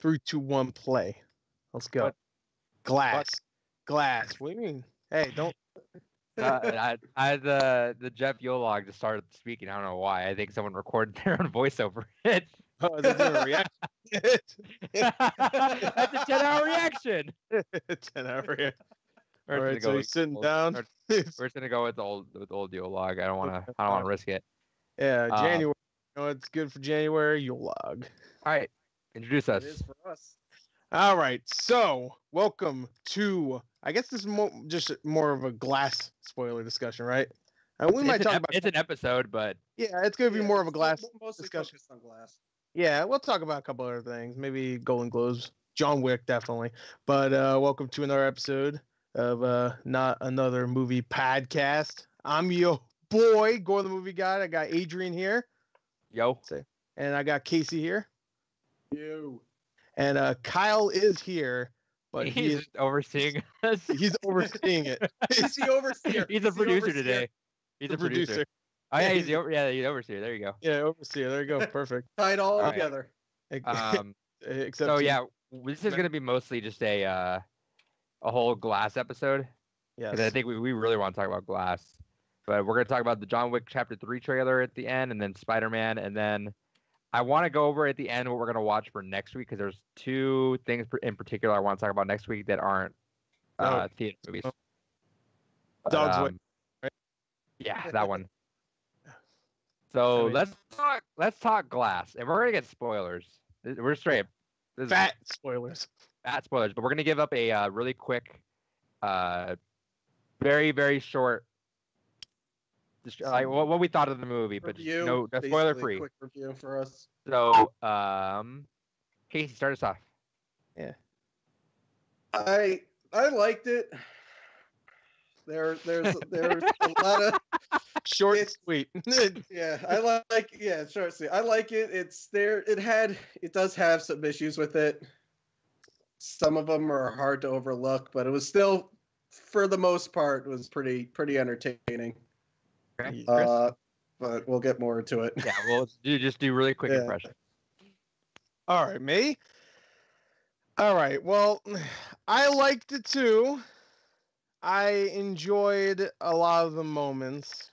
Three, two, one, play. Let's go. What? Glass. Glass. What do you mean? Hey, don't. uh, I, I the the Jeff Yolog just started speaking. I don't know why. I think someone recorded their own voice over it. Oh, they're a reaction. That's a ten hour reaction. Ten hour reaction. We're All right, gonna so go he's with sitting old- down. We're just gonna go with the old with the old Yolog. I don't want to. I don't want to risk it. yeah, Uh, January. You know, it's good for January. You'll log. All right, introduce us. is for us. All right, so welcome to. I guess this is more, just more of a glass spoiler discussion, right? And we it's, might talk ep- about. it's an episode, but yeah, it's gonna be Yeah, more of a glass mo- mostly discussion. focused on glass. Yeah, we'll talk about a couple other things. Maybe Golden Globes, John Wick, definitely. But uh, welcome to another episode of uh, not another movie podcast. I'm your boy, Gor the Movie Guy. I got Adrian here, yo, and I got Casey here, You. and uh, Kyle is here, but he he's is, overseeing us. he's overseeing it. He's the overseer. He's a the producer overseer. today. He's the a producer. Oh yeah, he's the over, yeah, he's overseer. There you go. Yeah, overseer. There you go. Perfect. Tied all All right. together. Um, Except so he- yeah, this is gonna be mostly just a uh, a whole glass episode. yes. 'cause I think we, we really want to talk about glass. But we're gonna talk about the John Wick Chapter Three trailer at the end, and then Spider Man, and then I want to go over at the end what we're gonna watch for next week because there's two things in particular I want to talk about next week that aren't uh, theater movies. Oh. Dog's um, right? Yeah, that one. So I mean- let's talk. Let's talk glass, and we're gonna get spoilers. We're straight. This is fat spoilers. fat spoilers, but we're gonna give up a uh, really quick, uh, very very short, like what, what we thought of the movie, but just Review. no, no spoiler free. Quick review for us. So, um, Casey, start us off. Yeah, I I liked it. There there's there's a lot of Short and It's- sweet. yeah I like yeah short see I like it. It's there. It had it does have some issues with it. Some of them are hard to overlook, but it was still for the most part was pretty pretty entertaining. Okay, Uh, but we'll get more into it. yeah, well, do just do really quick yeah. impression. All right, me. All right. Well, I liked it too. I enjoyed a lot of the moments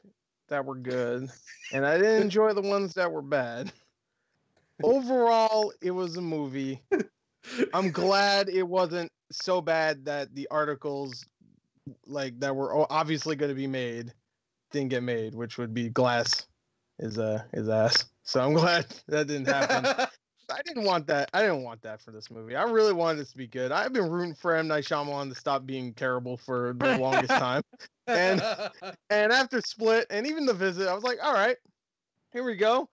that were good, and I didn't enjoy the ones that were bad. Overall, it was a movie. I'm glad it wasn't so bad that the articles like that were obviously going to be made didn't get made, which would be glass is uh his ass. So I'm glad that didn't happen. I didn't want that. I didn't want that for this movie. I really wanted this to be good. I've been rooting for M Night Shyamalan to stop being terrible for the longest time. And- And after Split and even The Visit, I was like, all right, here we go.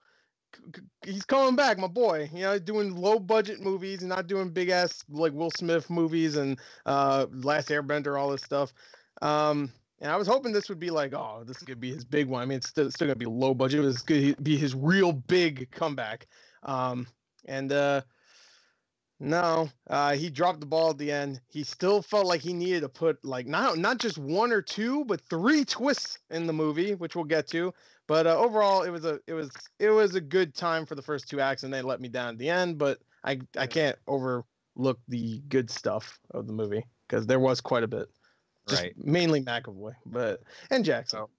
He's coming back, my boy. You know, doing low budget movies and not doing big ass like Will Smith movies and uh Last Airbender, all this stuff. Um, and I was hoping this would be like, oh, this could be his big one. I mean, it's still, still gonna be low budget. It was gonna be his real big comeback. Um, and uh, no, uh, he dropped the ball at the end. He still felt like he needed to put like not not just one or two, but three twists in the movie, which we'll get to. But uh, overall, it was a it was it was a good time for the first two acts, and they let me down at the end. But I I can't overlook the good stuff of the movie because there was quite a bit. Just Right. mainly McAvoy, but and Jackson. So-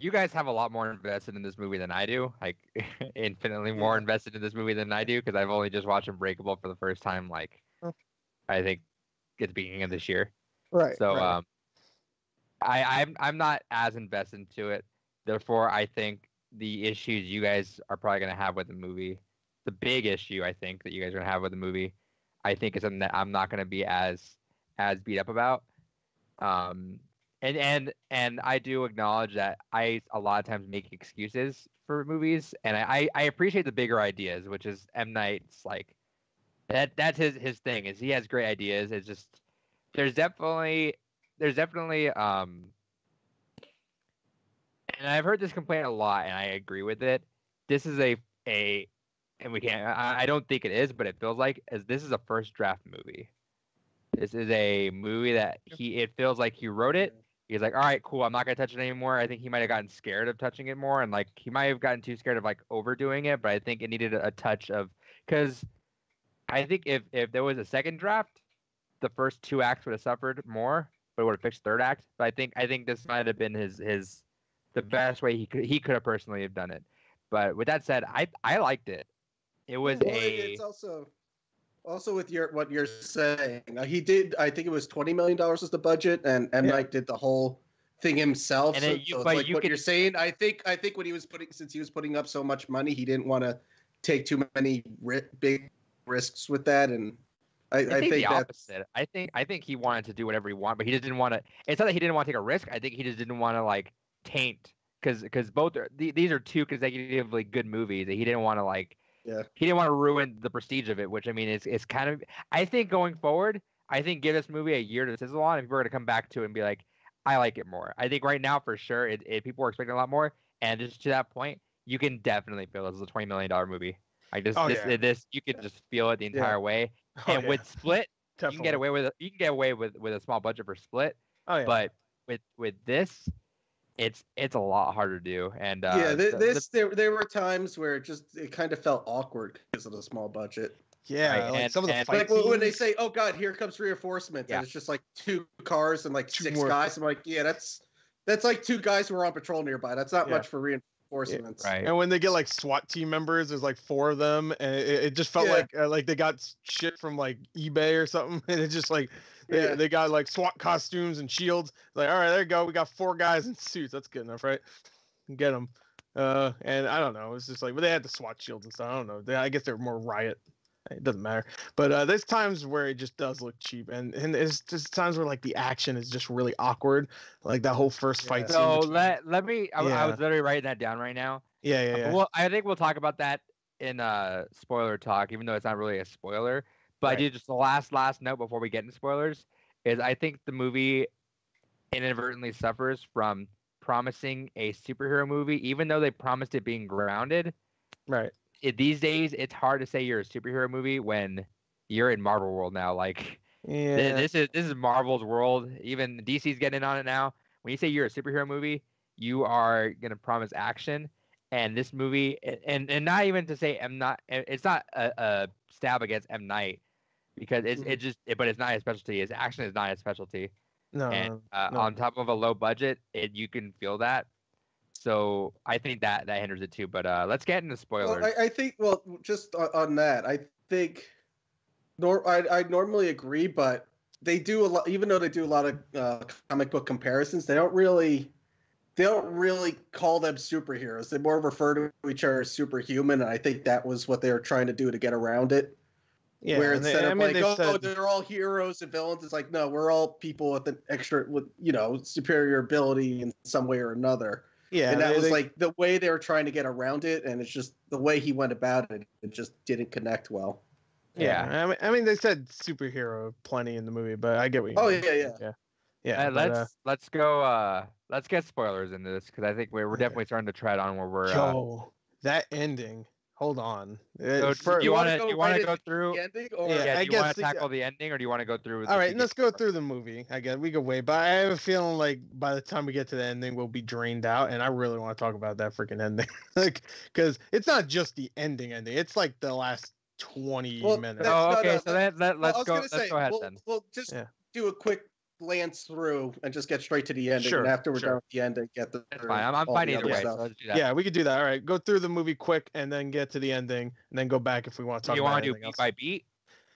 You guys have a lot more invested in this movie than I do. Like infinitely more invested in this movie than I do because I've only just watched Unbreakable for the first time. Like, Oh. I think at the beginning of this year. right. So um, I I'm I'm not as invested into it. Therefore, I think the issues you guys are probably gonna have with the movie, the big issue I think that you guys are gonna have with the movie, I think is something that I'm not gonna be as as beat up about. Um, and and and I do acknowledge that I a lot of times make excuses for movies, and I I appreciate the bigger ideas, which is M Night's like that that's his his thing is he has great ideas. It's just there's definitely there's definitely um and I've heard this complaint a lot and I agree with it. This is a a and we can't I, I don't think it is, but it feels like as this is a first draft movie. This is a movie that he it feels like he wrote it. He's like, all right, cool. I'm not gonna touch it anymore. I think he might have gotten scared of touching it more, and like he might have gotten too scared of like overdoing it. But I think it needed a, a touch of because I think if if there was a second draft, the first two acts would have suffered more, but it would have fixed third act. But I think I think this might have been his his the best way he could he could have personally have done it. But with that said, I I liked it. It was Well, a It's also also with your what you're saying. He did. I think it was twenty million dollars was the budget, and M Yeah. Night did the whole thing himself. And so, you- so like you what could- you're saying. I think I think when he was putting since he was putting up so much money, he didn't want to take too many ri- big risks with that, and I, I I think, think the opposite. I think I think he wanted to do whatever he wanted, but he just didn't want to. It's not that he didn't want to take a risk. I think he just didn't want to like taint because because both are, the- these are two consecutively good movies. that He didn't want to like. Yeah. He didn't want to ruin the prestige of it, which I mean, it's it's kind of. I think going forward, I think give this movie a year to sizzle on, and we're gonna come back to it and be like, I like it more. I think right now for sure, it, it people are expecting a lot more, and just to that point, you can definitely feel this is a twenty million dollar movie. Like this, Oh, this, yeah. this, you can just feel it the Yeah. entire way. Oh, and yeah, with Split, you can get away with you can get away with with a small budget for Split, Oh yeah. but with with this, it's it's a lot harder to do. And uh, yeah. Th- the- this there there were times where it just it kind of felt awkward because of the small budget. yeah, right, like and- some of the and- fight Like when when they say, "Oh God, here comes reinforcements," Yeah. and it's just like two cars and like Two six more- guys. I'm like, yeah, that's that's like two guys who are on patrol nearby. That's not Yeah. much for reinforcements. right. And when they get like SWAT team members, there's like four of them, and it, it just felt Yeah. like uh, like they got shit from like eBay or something, and it just like they, Yeah. they got like SWAT costumes and shields. Like, all right, there you go. We got four guys in suits. That's good enough, right? Get them. Uh, and I don't know. It's just like, but they had the SWAT shields and stuff. I don't know. They, I guess they're more riot. It doesn't matter. But uh, there's times where it just does look cheap, and and it's just times where like the action is just really awkward. Like that whole first fight Yeah. scene. So between- let let me. I, I was literally writing that down right now. yeah, yeah, yeah. Well, I think we'll talk about that in uh spoiler talk, even though it's not really a spoiler. But I Right. do just the last last note before we get into spoilers is I think the movie inadvertently suffers from promising a superhero movie, even though they promised it being grounded. right. It, these days, it's hard to say you're a superhero movie when you're in Marvel world now. Like Yeah. Th- This is this is Marvel's world. Even DC's getting in on it now. When you say you're a superhero movie, you are gonna promise action. And this movie, and and not even to say M not, it's not a, a stab against M Night, because it's it just, it, but it's not his specialty. His action is not his specialty. no, and uh, no. on top of a low budget, it you can feel that. So I think that that hinders it too. But uh, let's get into spoilers. Well, I, I think. Well, just on, on that, I think. Nor I, I normally agree, but they do a lot. Even though they do a lot of uh, comic book comparisons, they don't really. They don't really call them superheroes. They more refer to each other as superhuman, and I think that was what they were trying to do to get around it. Yeah, where and they- instead I of mean, like, they've oh, they're all heroes and villains, it's like, no, we're all people with an extra, with you know, superior ability in some way or another. yeah, and that they- was they- like the way they were trying to get around it, and it's just the way he went about it. It just didn't connect well. yeah. I mean, I mean, they said superhero plenty in the movie, but I get what you Oh mean. yeah, yeah. yeah, yeah. Uh, but, let's uh, let's go. Uh, let's get spoilers into this because I think we're, we're definitely starting to tread on where we're. Uh, yo, that ending. Hold on. So for- do you wanna want to go you want right to go through? The ending, or Yeah, Yeah, I do you want to the- tackle the ending or do you want to go through? with all the right, let's go first? through the movie. I guess we could wait, but I have a feeling like by the time we get to the ending, we'll be drained out, and I really want to talk about that freaking ending, like, because it's not just the ending ending; it's like the last twenty Well, minutes. Oh, okay. no, so let, let, I let's go. Let's say, go ahead we'll, then. we'll just Yeah. do a quick glance through and just get straight to the ending. Sure, and after we're sure. done with the ending, get the. That's fine. I'm, I'm all fine either way. So that. yeah, we could do that. All right, go through the movie quick, and then get to the ending, and then go back if we want to Do talk you about want to do anything beat else. by beat,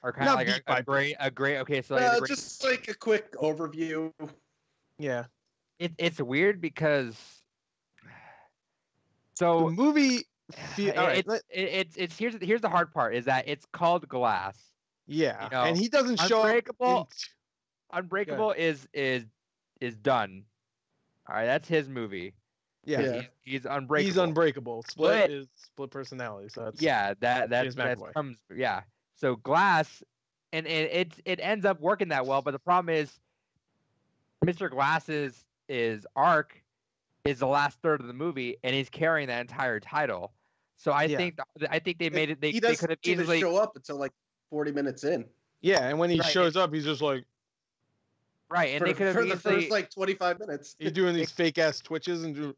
or kind of like beat a, a great, a great? Okay, so like Uh, great- just like a quick overview. Yeah, it, it's weird because. the So movie. Fe- all right, it's, let- it, it's it's here's here's the hard part is that it's called Glass. yeah, you know, and he doesn't show up. in- Unbreakable- Unbreakable is is is done. All right, that's his movie. yeah, Yeah. He's, he's unbreakable. he's unbreakable. Split But- is split personality, so that's Yeah, that that James that comes. Yeah, so Glass, and, and it it ends up working that well. But the problem is, Mr. Glass's is arc is the last third of the movie, and he's carrying that entire title. So I Yeah. think I think they made it. They, he they doesn't could have even easily show up until like 40 minutes in. yeah. And when he Right, shows up, he's just like right, and for they could have for the first like 25 minutes. You're doing these fake ass twitches and do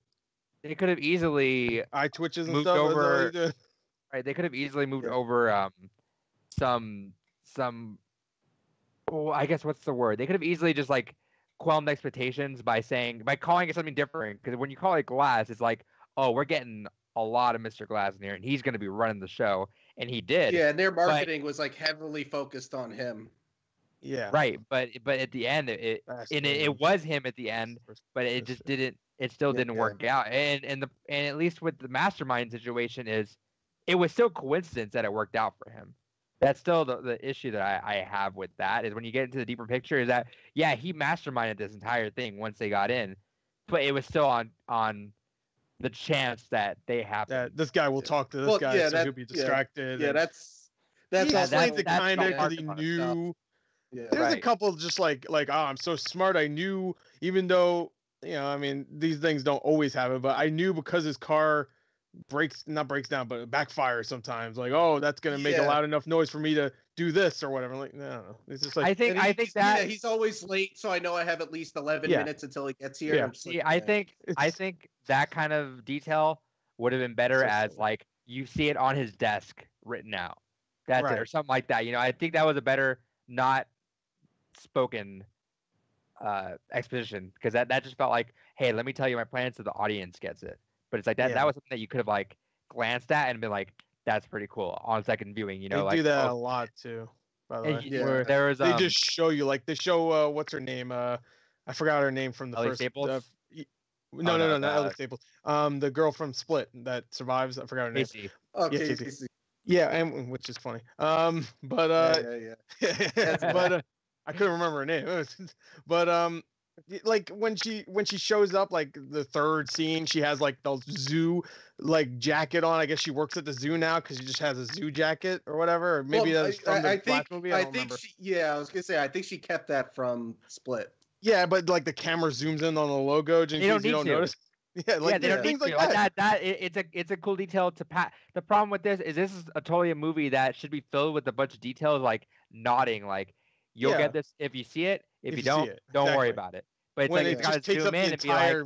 they could have easily eye twitches and Moved stuff. That's all he over- right they could have easily moved Yeah. over um some some well, I guess what's the word? They could have easily just like quelled expectations by saying by calling it something different. Because when you call it Glass, it's like, oh, we're getting a lot of Mr. Glass in here, and he's going to be running the show, and he did. Yeah, and their marketing was like heavily focused on him. Yeah. Right, but but at the end, it, it That's and it, it was him at the end, but it just didn't. It still didn't Yeah. work out. And and the and at least with the mastermind situation is, it was still coincidence that it worked out for him. That's still the, the issue that I, I have with that is when you get into the deeper picture is that yeah he masterminded this entire thing once they got in, but it was still on on the chance that they happened. That this guy will talk to this Well, guy, yeah, so that- he'll be distracted. Yeah, and that's that's he Yeah, also explains that- it that's kind of the because Yeah. There's a couple just like like oh I'm so smart I knew even though you know I mean these things don't always happen but I knew because his car breaks not breaks down but backfires sometimes like oh that's gonna make a loud enough noise for me to do this or whatever like no it's just like I think And I he- think yeah, that he's always late, so I know I have at least eleven Yeah. minutes until he gets here. Yeah. I'm just like, See, I yeah. think I think that kind of detail would have been better So as silly. like you see it on his desk written out. That's it, or something like that. You know, I think that was a better not spoken uh exposition because that, that just felt like, hey, let me tell you my plan so the audience gets it. But it's like that Yeah. that was something that you could have like glanced at and been like, that's pretty cool on second viewing, you know, they like do that a oh, lot too by the way Yeah. where there was they um, just show you like they show uh what's her name uh I forgot her name from the Ellie first Staples? uh, y- Oh, no, no, no, no, not uh, Ellie Staples. Um, the girl from Split that survives. I forgot her name. Casey. okay, Yes, yes, yes. Casey. Yeah, and which is funny. Um, but uh, yeah, yeah, yeah. yeah, but uh, I couldn't remember her name. but um, like when she when she shows up, like the third scene, she has like the zoo like jacket on. I guess she works at the zoo now because she just has a zoo jacket or whatever. Or maybe Well, that's I- the I, I Flash think movie. I, I don't think remember. she. Yeah, I was gonna say I think she kept that from Split. Yeah, but like the camera zooms in on the logo just in don't you need don't to. notice. Yeah, like yeah, they don't yeah, need things to. like Like that. that, that it, it's a it's a cool detail to pat. The problem with this is this is a totally a movie that should be filled with a bunch of details like nodding, like you'll Yeah. get this if you see it. If, If you don't, it, don't worry about it. But it's when like it got to zoom in the and be like,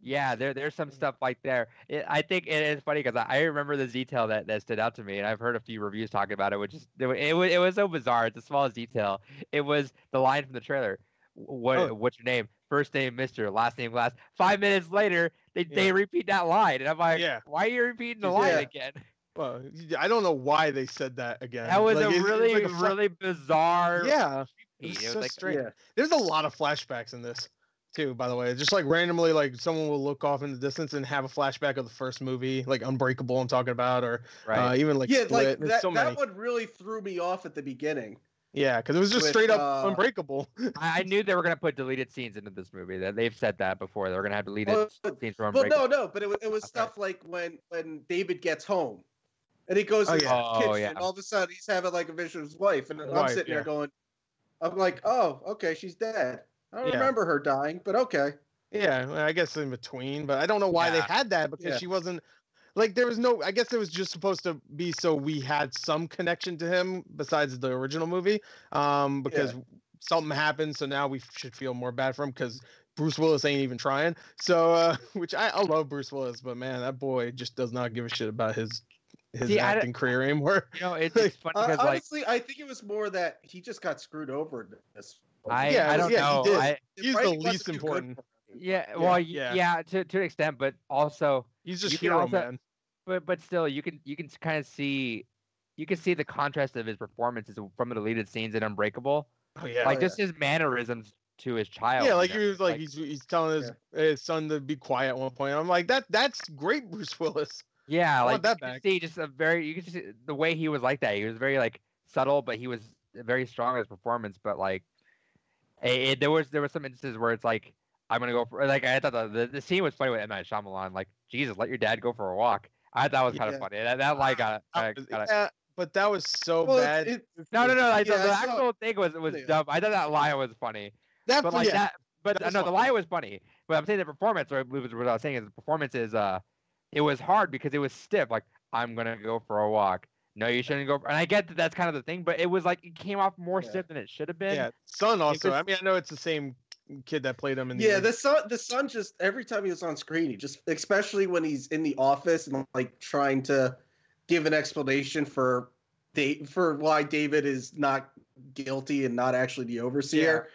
yeah, there there's some mm. stuff like there. It, I think it is funny because I, I remember this detail that, that stood out to me, and I've heard a few reviews talking about it, which is it, it, wa- it was so bizarre. It's the smallest detail. It was the line from the trailer. What Oh. what's your name? First name Mister, last name Glass. Five minutes later, they, they repeat that line, and I'm like, Yeah. why are you repeating the Yeah. line again? Well, I don't know why they said that again. That was Like, a it's- it's really like a fla- really bizarre. yeah. repeat. It's It was so like, strange. ugh. There's a lot of flashbacks in this too, by the way. Just like randomly, like someone will look off in the distance and have a flashback of the first movie, like Unbreakable. I'm talking about, or right. uh, even like yeah, Split. like There's that. so many. that one really threw me off at the beginning. Yeah, because it was just with, straight up uh, Unbreakable. I, I knew they were gonna put deleted scenes into this movie. That they've said that before. They were gonna have deleted Oh, scenes from Well, no, no, but it, wa- it was Okay. stuff like when when David gets home, and he goes Oh, to yeah. the Oh, kitchen, yeah. and all of a sudden he's having like a vision of his wife, and I'm Wife, sitting yeah. there going, I'm like, oh, okay, she's dead. I don't Yeah. remember her dying, but okay. Yeah, well, I guess in between, but I don't know why they had that because Yeah. she wasn't like there was no. I guess it was just supposed to be so we had some connection to him besides the original movie. Um, because something happened, so now we should feel more bad for him because Bruce Willis ain't even trying. So, uh, which I, I love Bruce Willis, but man, that boy just does not give a shit about his his See, I d- acting career anymore. You know, it's, Like, it's funny Uh, because like honestly, I think it was more that he just got screwed over in this. I Yeah, I don't yeah, he know. did. I, He's the least important. yeah, Yeah, well, yeah. yeah, to to an extent, but also, He's just You can hero also- man. but but still, you can you can kind of see, you can see the contrast of his performances from the deleted scenes in Unbreakable. Oh yeah, like yeah. just his mannerisms to his child. yeah, you like know? he was like, he's he's telling his, his son to be quiet at one point. I'm like that that's great, Bruce Willis. Yeah, I like that you see just a very you can see the way he was like that. He was very like subtle, but he was very strong in his performance. But like, it, it- there was there was some instances where it's like I'm gonna go for like I thought the, the, the scene was funny with M Night Shyamalan. Like Jesus, let your dad go for a walk. I thought that was kind of funny. That that like got, That got, was- got yeah, but that was so Well, bad. it- no no no. Like, Yeah, the, the I saw- actual thing was was Yeah. dumb. I thought that line was funny. that But like yeah, that, but that uh, was no, the funny. line was funny. But I'm saying the performance, or I believe what I was saying is the performance is uh, it was hard because it was stiff. Like I'm gonna go for a walk. No, you shouldn't go. For, and I get that that's kind of the thing, but it was like it came off more Yeah. stiff than it should have been. yeah. Son also. was- I mean, I know it's the same kid that played him in the Yeah, the son, the son just every time he was on screen, he just, especially when he's in the office and like trying to give an explanation for da- for why David is not guilty and not actually the overseer. Yeah.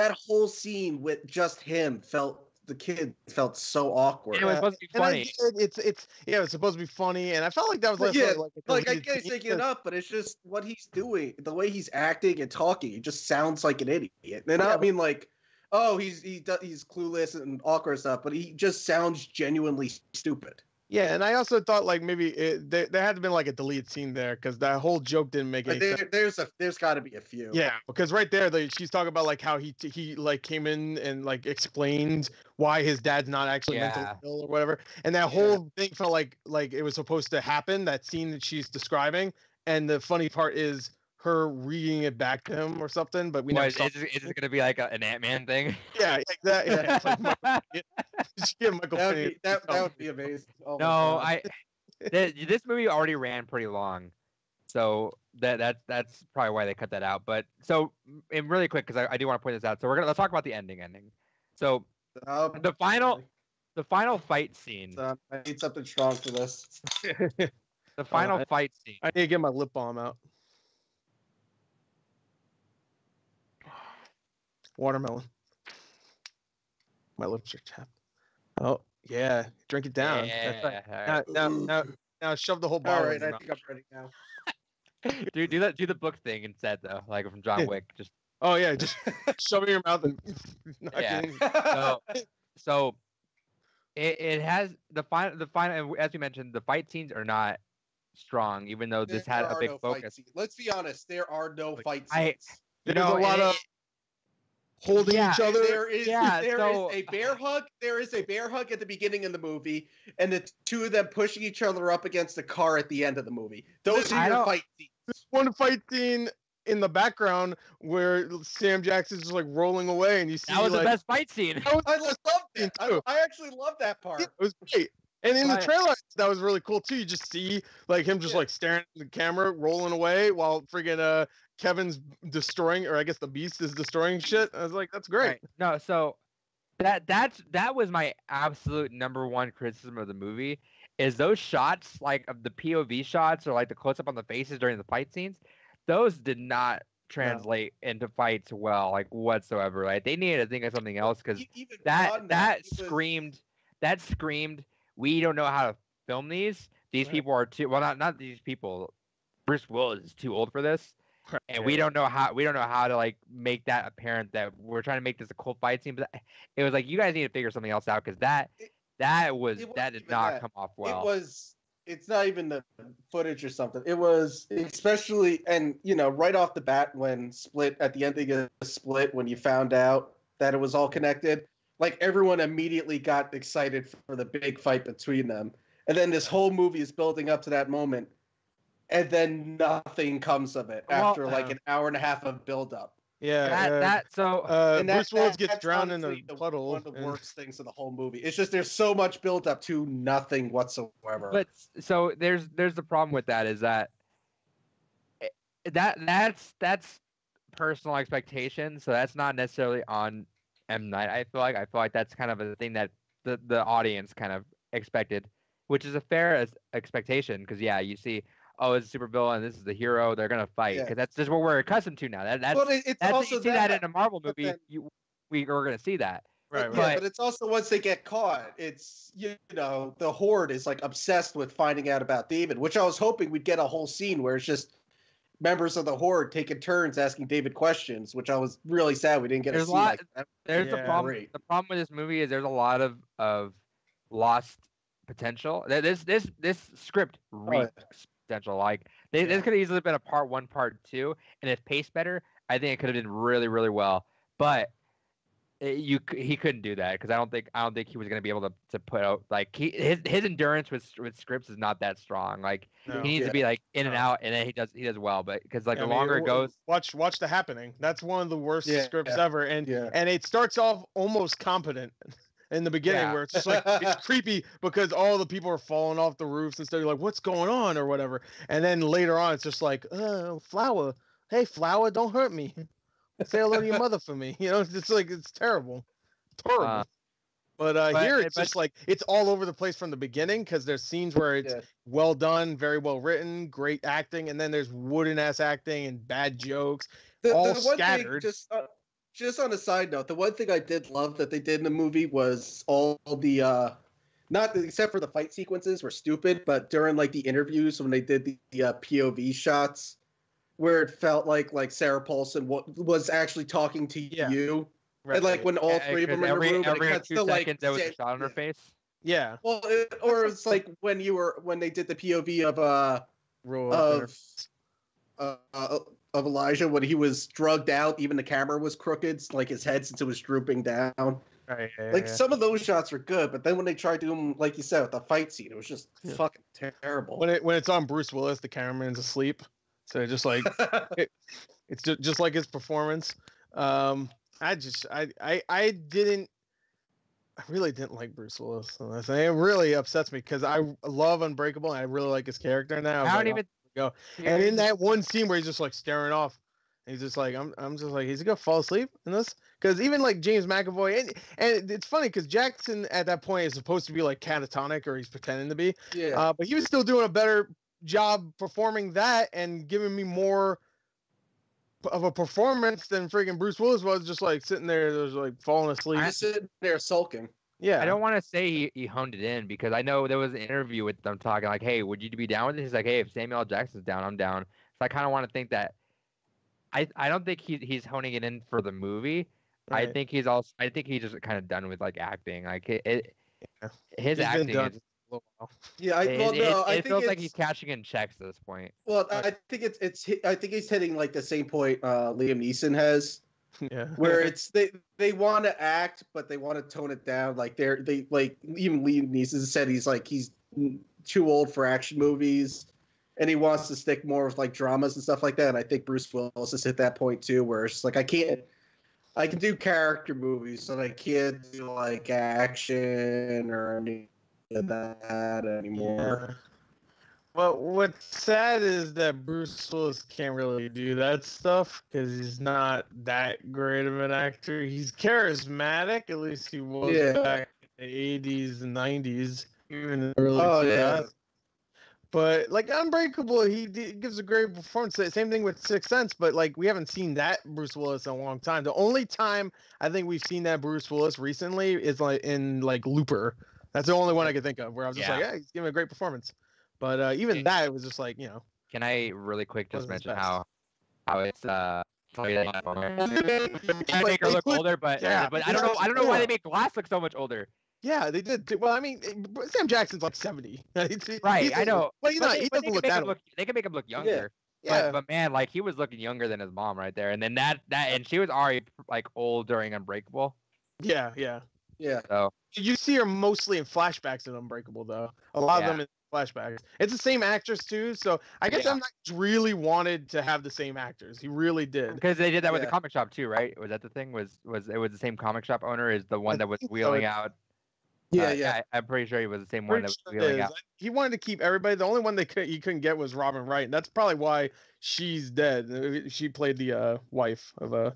That whole scene with just him felt the kid felt so awkward. It was uh, supposed to be And I funny. it's it's yeah, it's supposed to be funny, and I felt like that was like, yeah, like, like I deleted get scene, taking it up, but it's just what he's doing, the way he's acting and talking. It just sounds like an idiot. And I Yeah. don't mean like, oh, he's he does, he's clueless and awkward and stuff, but he just sounds genuinely stupid. Yeah, and I also thought like maybe it, there, there had to been like a deleted scene there because that whole joke didn't make any there, sense. there's a there's got to be a few. Yeah, because right there, like, she's talking about like how he he like came in and like explained why his dad's not actually mentally Yeah. ill or whatever, and that Yeah. whole thing felt like like it was supposed to happen. That scene that she's describing, and the funny part is her reading it back to him or something. But we What, never is, is, it- is it gonna be like a, an Ant Man thing? Yeah, exactly. Yeah, it's like Michael, yeah, Michael that would be, that, that would be amazing. Oh no, I. th- this movie already ran pretty long, so that that's that's probably why they cut that out. But so, and really quick because I, I do want to point this out. So we're gonna let's talk about the ending. Ending. So Um, the final the final fight scene. so I need something strong for this. The final I- fight scene. I need to get my lip balm out. Watermelon. My lips are chapped. Oh yeah, drink it down. That's right. Yeah, Now, now, now, now, shove the whole All bottle. right, in your I mouth. think I'm ready now. do do that do the book thing instead though, like from John Wick. Just Oh yeah, just shove it in your mouth and knock Yeah. it so so it, it has the final the final as we mentioned the fight scenes are not strong even though this There had a big no focus. Let's be honest, there are no fight I- scenes. There's No, a lot and of holding yeah, each other. There is Yeah, there is so- a bear hug. There is a bear hug at the beginning of the movie, and the two of them pushing each other up against the car at the end of the movie. Those I are your don't- fight scenes. one fight scene in the background where Sam Jackson's just like rolling away, and you see that was like, the best fight scene was I the loved best that. I. I actually love that part. It was great. And in the trailer, that was really cool too. You just see like him just Yeah. like staring at the camera, rolling away while friggin' uh Kevin's destroying, or I guess the Beast is destroying shit. I was like, that's great. Right. No, so that that's that was my absolute number one criticism of the movie is those shots like of the POV shots or like the close up on the faces during the fight scenes, those did not translate into fights well like whatsoever. Like they needed to think of something else because that that screamed that screamed we don't know how to film these. These Right. people are too well not not these people. Bruce Willis is too old for this Right. and we don't know how we don't know how to like make that apparent that we're trying to make this a cool fight scene but it was like you guys need to figure something else out because that It- that was that did not that. come off well It was. It's not even the footage or something. It was especially, and you know, right off the bat when Split at the ending of the Split, when you found out that it was all connected, like everyone immediately got excited for the big fight between them, and then this whole movie is building up to that moment, and then nothing comes of it Well, after like uh, an hour and a half of build up. Yeah. that yeah. that so uh, and that- Bruce Willis that- gets drowned in a the- puddle. One of the and- worst things of the whole movie. It's just there's so much build up to nothing whatsoever. but so there's there's the problem with that is that eh, that that's that's personal expectation so that's not necessarily on M Night I feel like I feel like that's kind of a thing that the the audience kind of expected which is a fair expectation because yeah you see oh it's a super villain this is the hero they're gonna fight Yeah. because that's just what we're accustomed to now that that's But it- it's that's also you see that, in a Marvel movie then- you we are gonna see that Right. yeah, but it's also once they get caught, it's you know the horde is like obsessed with finding out about David, which I was hoping we'd get a whole scene where it's just members of the horde taking turns asking David questions, which I was really sad we didn't get There's a a scene lot- like that. There's the Yeah. problem. Great. The problem with this movie is there's a lot of of lost potential. Th- This this this script oh, reeks potential. Like they, Yeah. this could have easily been a part one, part two, and if paced better, I think it could have been really really well. But it, you he couldn't do that because I don't think I don't think he was gonna be able to, to put out like he, his his endurance with with scripts is not that strong. Like No. he needs Yeah. to be like in and No. out, and then he does he does well. But because like I the mean, longer it goes, watch watch the happening. That's one of the worst Yeah, scripts yeah. ever, and Yeah. and it starts off almost competent in the beginning, Yeah. where it's just like it's creepy because all the people are falling off the roofs and stuff. You're like, what's going on or whatever, and then later on, it's just like, uh, flower, hey flower, don't hurt me. Say hello to your mother for me. You know, it's just like it's terrible, terrible. Uh, But, uh, But- here it's but- just like it's all over the place from the beginning because there's scenes where it's Yeah. well done, very well written, great acting, and then there's wooden ass acting and bad jokes. The, all the one scattered. just uh, just on a side note, the one thing I did love that they did in the movie was all the uh, not except for the fight sequences were stupid, but during like the interviews when they did the, the uh, POV shots, where it felt like like Sarah Paulson wa- was actually talking to Yeah. you, and like when all Yeah, three of them are in every, the room, and every it cuts two to like seconds there was a shot on her face. Yeah, Well, it, or it's like when you were when they did the POV of uh roll of uh, uh, of Elijah when he was drugged out. Even the camera was crooked, like his head since it was drooping down. Right, yeah, Like yeah. some of those shots are good, but then when they tried to do them, like you said, with the fight scene, it was just Yeah. fucking terrible. when it when it's on Bruce Willis, the cameraman's asleep, so it just like it's just just like his performance. Um, I just I I I didn't. I really didn't like Bruce Willis. in this. And It really upsets me because I love Unbreakable and I really like his character now. I don't even. Go. And in that one scene where he's just like staring off, he's just like, I'm, I'm just like, he's gonna fall asleep in this? Because even like James McAvoy, and, and it's funny because Jackson at that point is supposed to be like catatonic or he's pretending to be, yeah, uh, but he was still doing a better job performing that and giving me more of a performance than freaking Bruce Willis was, just like sitting there, just like falling asleep. just sitting there sulking. Yeah, I don't want to say he, he honed it in because I know there was an interview with them talking like, "Hey, would you be down with this?" He's like, "Hey, if Samuel L. Jackson's down, I'm down." So I kind of want to think that. I I don't think he, he's honing it in for the movie. I think he's also. I think he's just kind of done with like acting. Like it, it Yeah. his He's acting. Is, for a little while. Yeah, I, it, well, it- no, it I think feels it's, like he's cashing in checks at this point. well, I think it's it's I think he's hitting like the same point uh, Liam Neeson has, yeah, where it's they they want to act, but they want to tone it down. Like they're they like even Liam Neeson said he's like he's too old for action movies, and he wants to stick more with like dramas and stuff like that. And I think Bruce Willis has hit that point too, where it's like I can't. I can do character movies, but I can't do like action or any of that anymore. Yeah. Well, what's sad is that Bruce Willis can't really do that stuff because he's not that great of an actor. He's charismatic, at least he was Yeah. back in the 80s and 90s, even in early Oh, yeah. 2000s. But like Unbreakable, he d- gives a great performance. Same thing with Sixth Sense, but like we haven't seen that Bruce Willis in a long time. The only time I think we've seen that Bruce Willis recently is like in like Looper. That's the only one I can think of where I was just Yeah. like, yeah, he's giving a great performance. But uh, even that, it was just like, you know, Can I really quick just mention best. how how it's uh tell you that Like, make her they look older, but yeah, but I don't know I don't know why they make Glass look so much older. yeah, they did. too. Well, I mean, eh, Sam Jackson's like 70. Right, I know. But he's But not. they, He they doesn't can look make that him old. look they can make him look younger. Yeah. But, but man, like he was looking younger than his mom right there, and then that that and she was already like old during Unbreakable. yeah, yeah. Yeah. So You see her mostly in flashbacks in Unbreakable, though. A lot Yeah. of them in flashbacks. It's the same actress too, so I guess Yeah. I'm not really wanted to have the same actors. He really did. because they did that with the comic shop too, right? Was that the thing? Was was it was the same comic shop owner as the one that was think so. wheeling out? Yeah, uh, yeah. I, I'm pretty sure he was the same one that was sure wheeling is. out. He wanted to keep everybody. The only one they could he couldn't get was Robin Wright, and that's probably why she's dead. Uh, She played the uh, wife of uh,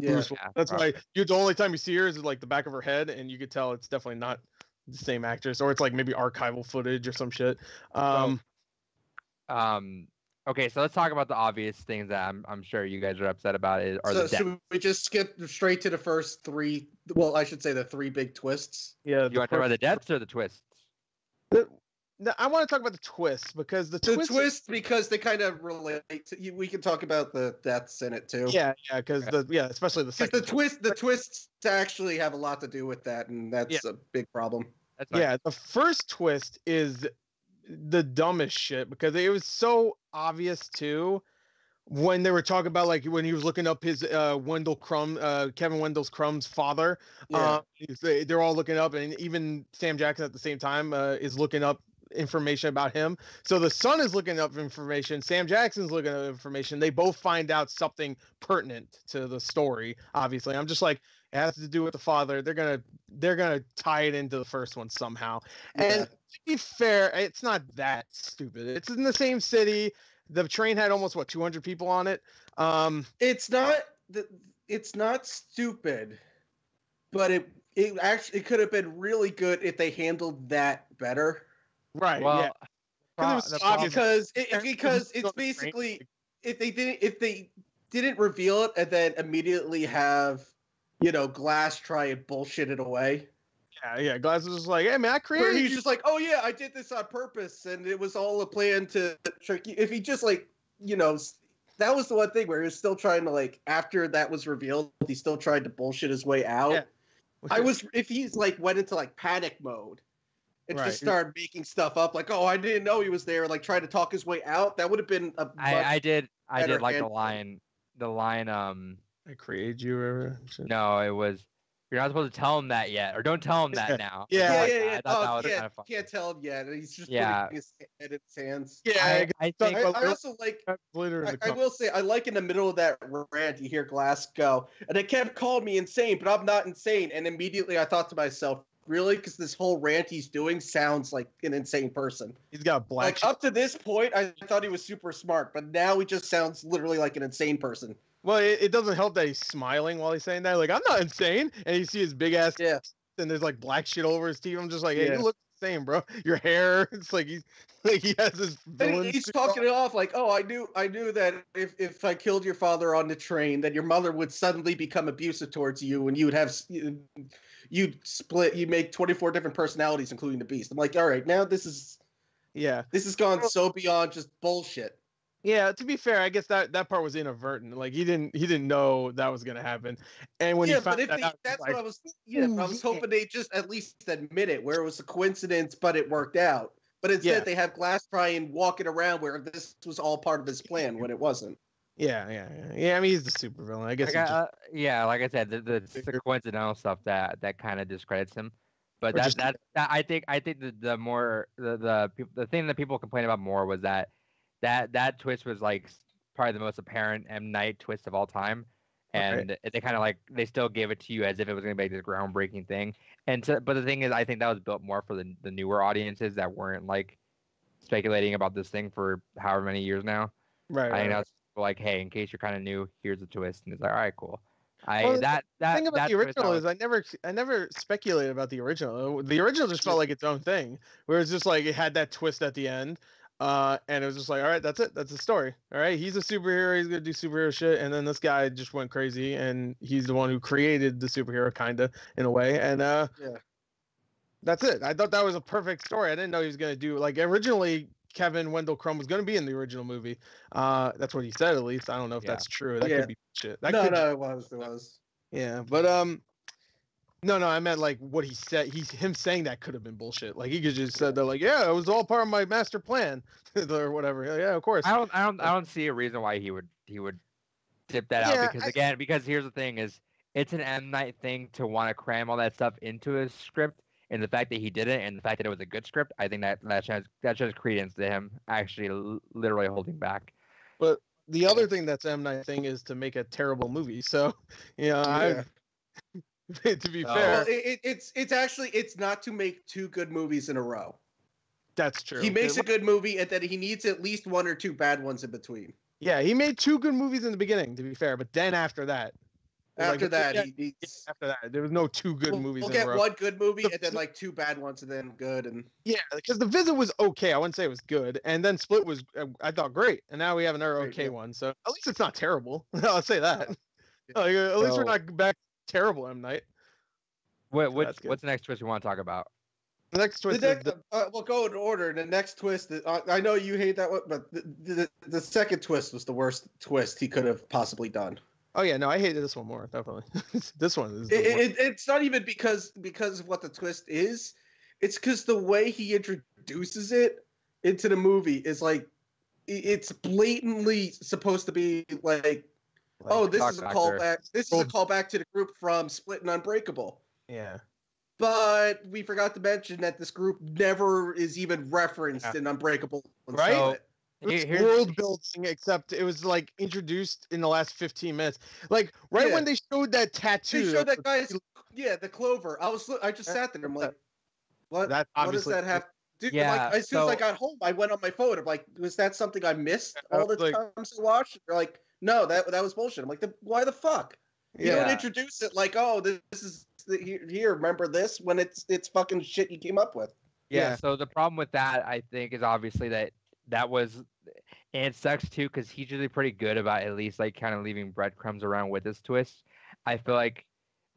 Yeah. Bruce. Yeah, That's probably. why you. The only time you see her is like the back of her head, and you could tell it's definitely not the same actress, or it's like maybe archival footage or some shit. Um, Um. Okay, so let's talk about the obvious things that I'm I'm sure you guys are upset about. Is are So the death. should we just skip straight to the first three? Well, I should say the three big twists. yeah, You want to talk about the deaths or the twists? No, I want to talk about the twists because the, The twists. twist because they kind of relate. To, you- we can talk about the deaths in it too. Yeah, yeah, because the yeah, especially the Because second. the twist, the twists actually have a lot to do with that, and that's Yeah. a big problem. That's. Yeah, the first twist is the dumbest shit because it was so obvious too when they were talking about like when he was looking up his uh Wendell Crumb, uh Kevin Wendell's Crumb's father. Yeah. Uh, they- they're all looking up, and even Sam Jackson at the same time uh, is looking up information about him. So the son is looking up information. Sam Jackson's looking up information. They both find out something pertinent to the story. Obviously, I'm just like it has to do with the father. They're gonna they're gonna tie it into the first one somehow. And Yeah. to be fair, it's not that stupid. It's in the same city. The train had almost what 200 people on it. Um, it's not the, it's not stupid, but it it actually it could have been really good if they handled that better. Right. Well, yeah. pro- it was the obvious. problem- Because it, because it's basically if they didn't if they didn't reveal it and then immediately have you know Glass try and bullshit it away. Yeah, yeah. Glass was just like, hey man, I Where he's you. just like, oh yeah, I did this on purpose, and it was all a plan to trick you. If he just like, you know, that was the one thing where he was still trying to like, after that was revealed, he still tried to bullshit his way out. Yeah. I was if he's like went into like panic mode and Right. just started making stuff up, like, oh, I didn't know he was there, like trying to talk his way out. That would have been a much, I, I did I did like the line the line um I created you or no it was you're not supposed to tell him that yet or don't tell him that now. Yeah. Yeah, like yeah, that. yeah. I thought oh, that Oh, was yeah, kind of fun. can't tell him yet. He's just Yeah. putting his head in his hands. Yeah, I, I, I think I, I also like I, I will say I like in the middle of that rant you hear Glass go, and it kept calling me insane, but I'm not insane. And immediately I thought to myself, really, because this whole rant he's doing sounds like an insane person. He's got black. Like up to this point, I thought he was super smart, but now he just sounds literally like an insane person. Well, it, it doesn't help that he's smiling while he's saying that. Like, I'm not insane. And you see his big ass Yeah. and there's like black shit over his teeth. I'm just like, hey, Yeah. you look the same, bro. Your hair, it's like he's like he has this And he's talking on. it off like, "Oh, I knew, I knew that if if I killed your father on the train, that your mother would suddenly become abusive towards you, and you would have, you- you'd split, you make twenty four different personalities, including the Beast." I'm like, "All right, now this is Yeah. this has gone so beyond just bullshit." Yeah, to be fair, I guess that that part was inadvertent. Like he didn't he didn't know that was gonna happen. And when yeah, he found but if that they, out, that's like, what I was, yeah, I "Ooh, was yeah." hoping they just at least admit it, where it was a coincidence, but it worked out. But instead, Yeah. they have Glass trying walking around where this was all part of his plan when it wasn't. yeah, yeah, yeah, yeah. I mean, he's the supervillain. I guess. Like, he just- uh, yeah, like I said, the, the, the coincidental stuff that that kind of discredits him. But that, just- that that I think I think the, the more the the the thing that people complain about more was that that that twist was like probably the most apparent M Night twist of all time, Okay. and they kind of like they still gave it to you as if it was gonna be this groundbreaking thing. And so, but the thing is, I think that was built more for the the newer audiences that weren't like speculating about this thing for however many years now. right. I think right, that's like, hey, in case you're kind of new, here's a twist, and it's like, all right, cool. I Well, that that thing about the original is I never I never speculated about the original. The original just felt like its own thing, where it's just like it had that twist at the end, uh, and it was just like, all right, that's it, that's the story. All right, he's a superhero, he's gonna do superhero shit, and then this guy just went crazy, and he's the one who created the superhero, kinda in a way, and uh, Yeah. that's it. I thought that was a perfect story. I didn't know he was gonna do like originally. Kevin Wendell Crumb was going to be in the original movie. Uh, that's what he said, at least. I don't know if Yeah. that's true. That Yeah. could be shit. That no, could no, it was, it was. yeah, but um, no, no, I meant like what he said. He's him saying that could have been bullshit. Like he could just said that, like, yeah, it was all part of my master plan or whatever. Yeah, of course. I don't I don't I don't see a reason why he would he would tip that Yeah, out because I- again because here's the thing is it's an M Night thing to want to cram all that stuff into his script and the fact that he did it and the fact that it was a good script I think that that shows that shows credence to him actually l- literally holding back. But the other thing that's M Night thing is to make a terrible movie. So, you know, Yeah. I to be Oh. fair, Well, it, it, it's it's actually it's not to make two good movies in a row. that's true. He makes It- a good movie, and then he needs at least one or two bad ones in between. yeah, he made two good movies in the beginning. To be fair, but then after that, like, After that, yeah, he needs. after that, there was no two good we'll, movies we'll in a get row. one good movie The- and then like two bad ones and then good and Yeah, because the visit was okay. I wouldn't say it was good, and then Split was uh, I thought great, and now we have another Great, okay yeah. one. So at least it's not terrible. I'll say that. Like, uh, at least we're not back to terrible M Night. What what's that's good. what's the next twist we want to talk about? The next the twist next, is the, uh, we'll go in order. The next twist, is- uh, I know you hate that one, but the, the the second twist was the worst twist he could have possibly done. oh yeah, no, I hated this one more definitely. this one is It, worst. it, it's not even because because of what the twist is. It's because the way he introduces it into the movie is like it's blatantly supposed to be like, Like, oh, this is a callback. This is a callback to the group from Split and Unbreakable. yeah, But we forgot to mention that this group never is even referenced Yeah. in Unbreakable. Right? Split. Here- It's here's- world building, except it was like introduced in the last 15 minutes. Like right Yeah. when they showed that tattoo. They showed that guy's yeah, the clover. I was I just sat there. I'm like, what? That what does that have? Dude, Yeah, like as soon as I got home, I went on my phone. I'm like, was that something I missed all the like- times I watched? They're like, no, that that was bullshit. I'm like, the, why the fuck? You Yeah. don't introduce it like, oh, this, this is that here, here, remember this when it's it's fucking shit you came up with. Yeah, Yeah. So the problem with that, I think, is obviously that that was, and it sucks too, because he's usually pretty good about at least like kind of leaving breadcrumbs around with his twist. I feel like,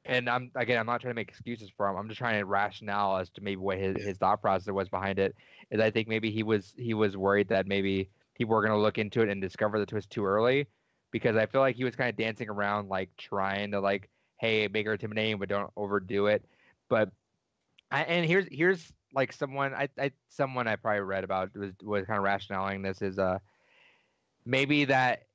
and I'm again, I'm not trying to make excuses for him. I'm just trying to rationale as to maybe what his, his thought process was behind it. Is I think maybe he was he was worried that maybe people were gonna look into it and discover the twist too early, because I feel like he was kind of dancing around like trying to like, hey, make her intimidating, but don't overdo it. But I, and here's here's like someone I, I someone I probably read about was was kind of rationaling this is uh maybe that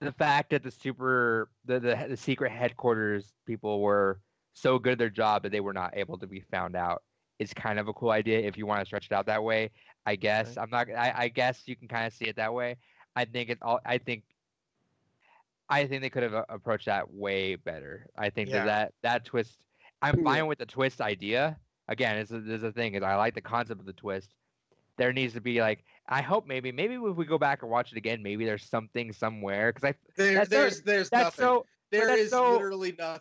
the fact that the super the, the the secret headquarters people were so good at their job that they were not able to be found out is kind of a cool idea if you want to stretch it out that way. I guess Right. I'm not I, I guess you can kind of see it that way. I think it's all I think I think they could have uh, approached that way better. I think Yeah. that, that that twist I'm fine with the twist idea. Again, it's a, there's a thing is I like the concept of the twist. There needs to be like I hope maybe maybe if we go back and watch it again, maybe there's something somewhere because I There, there's there's nothing. so there is so- literally nothing.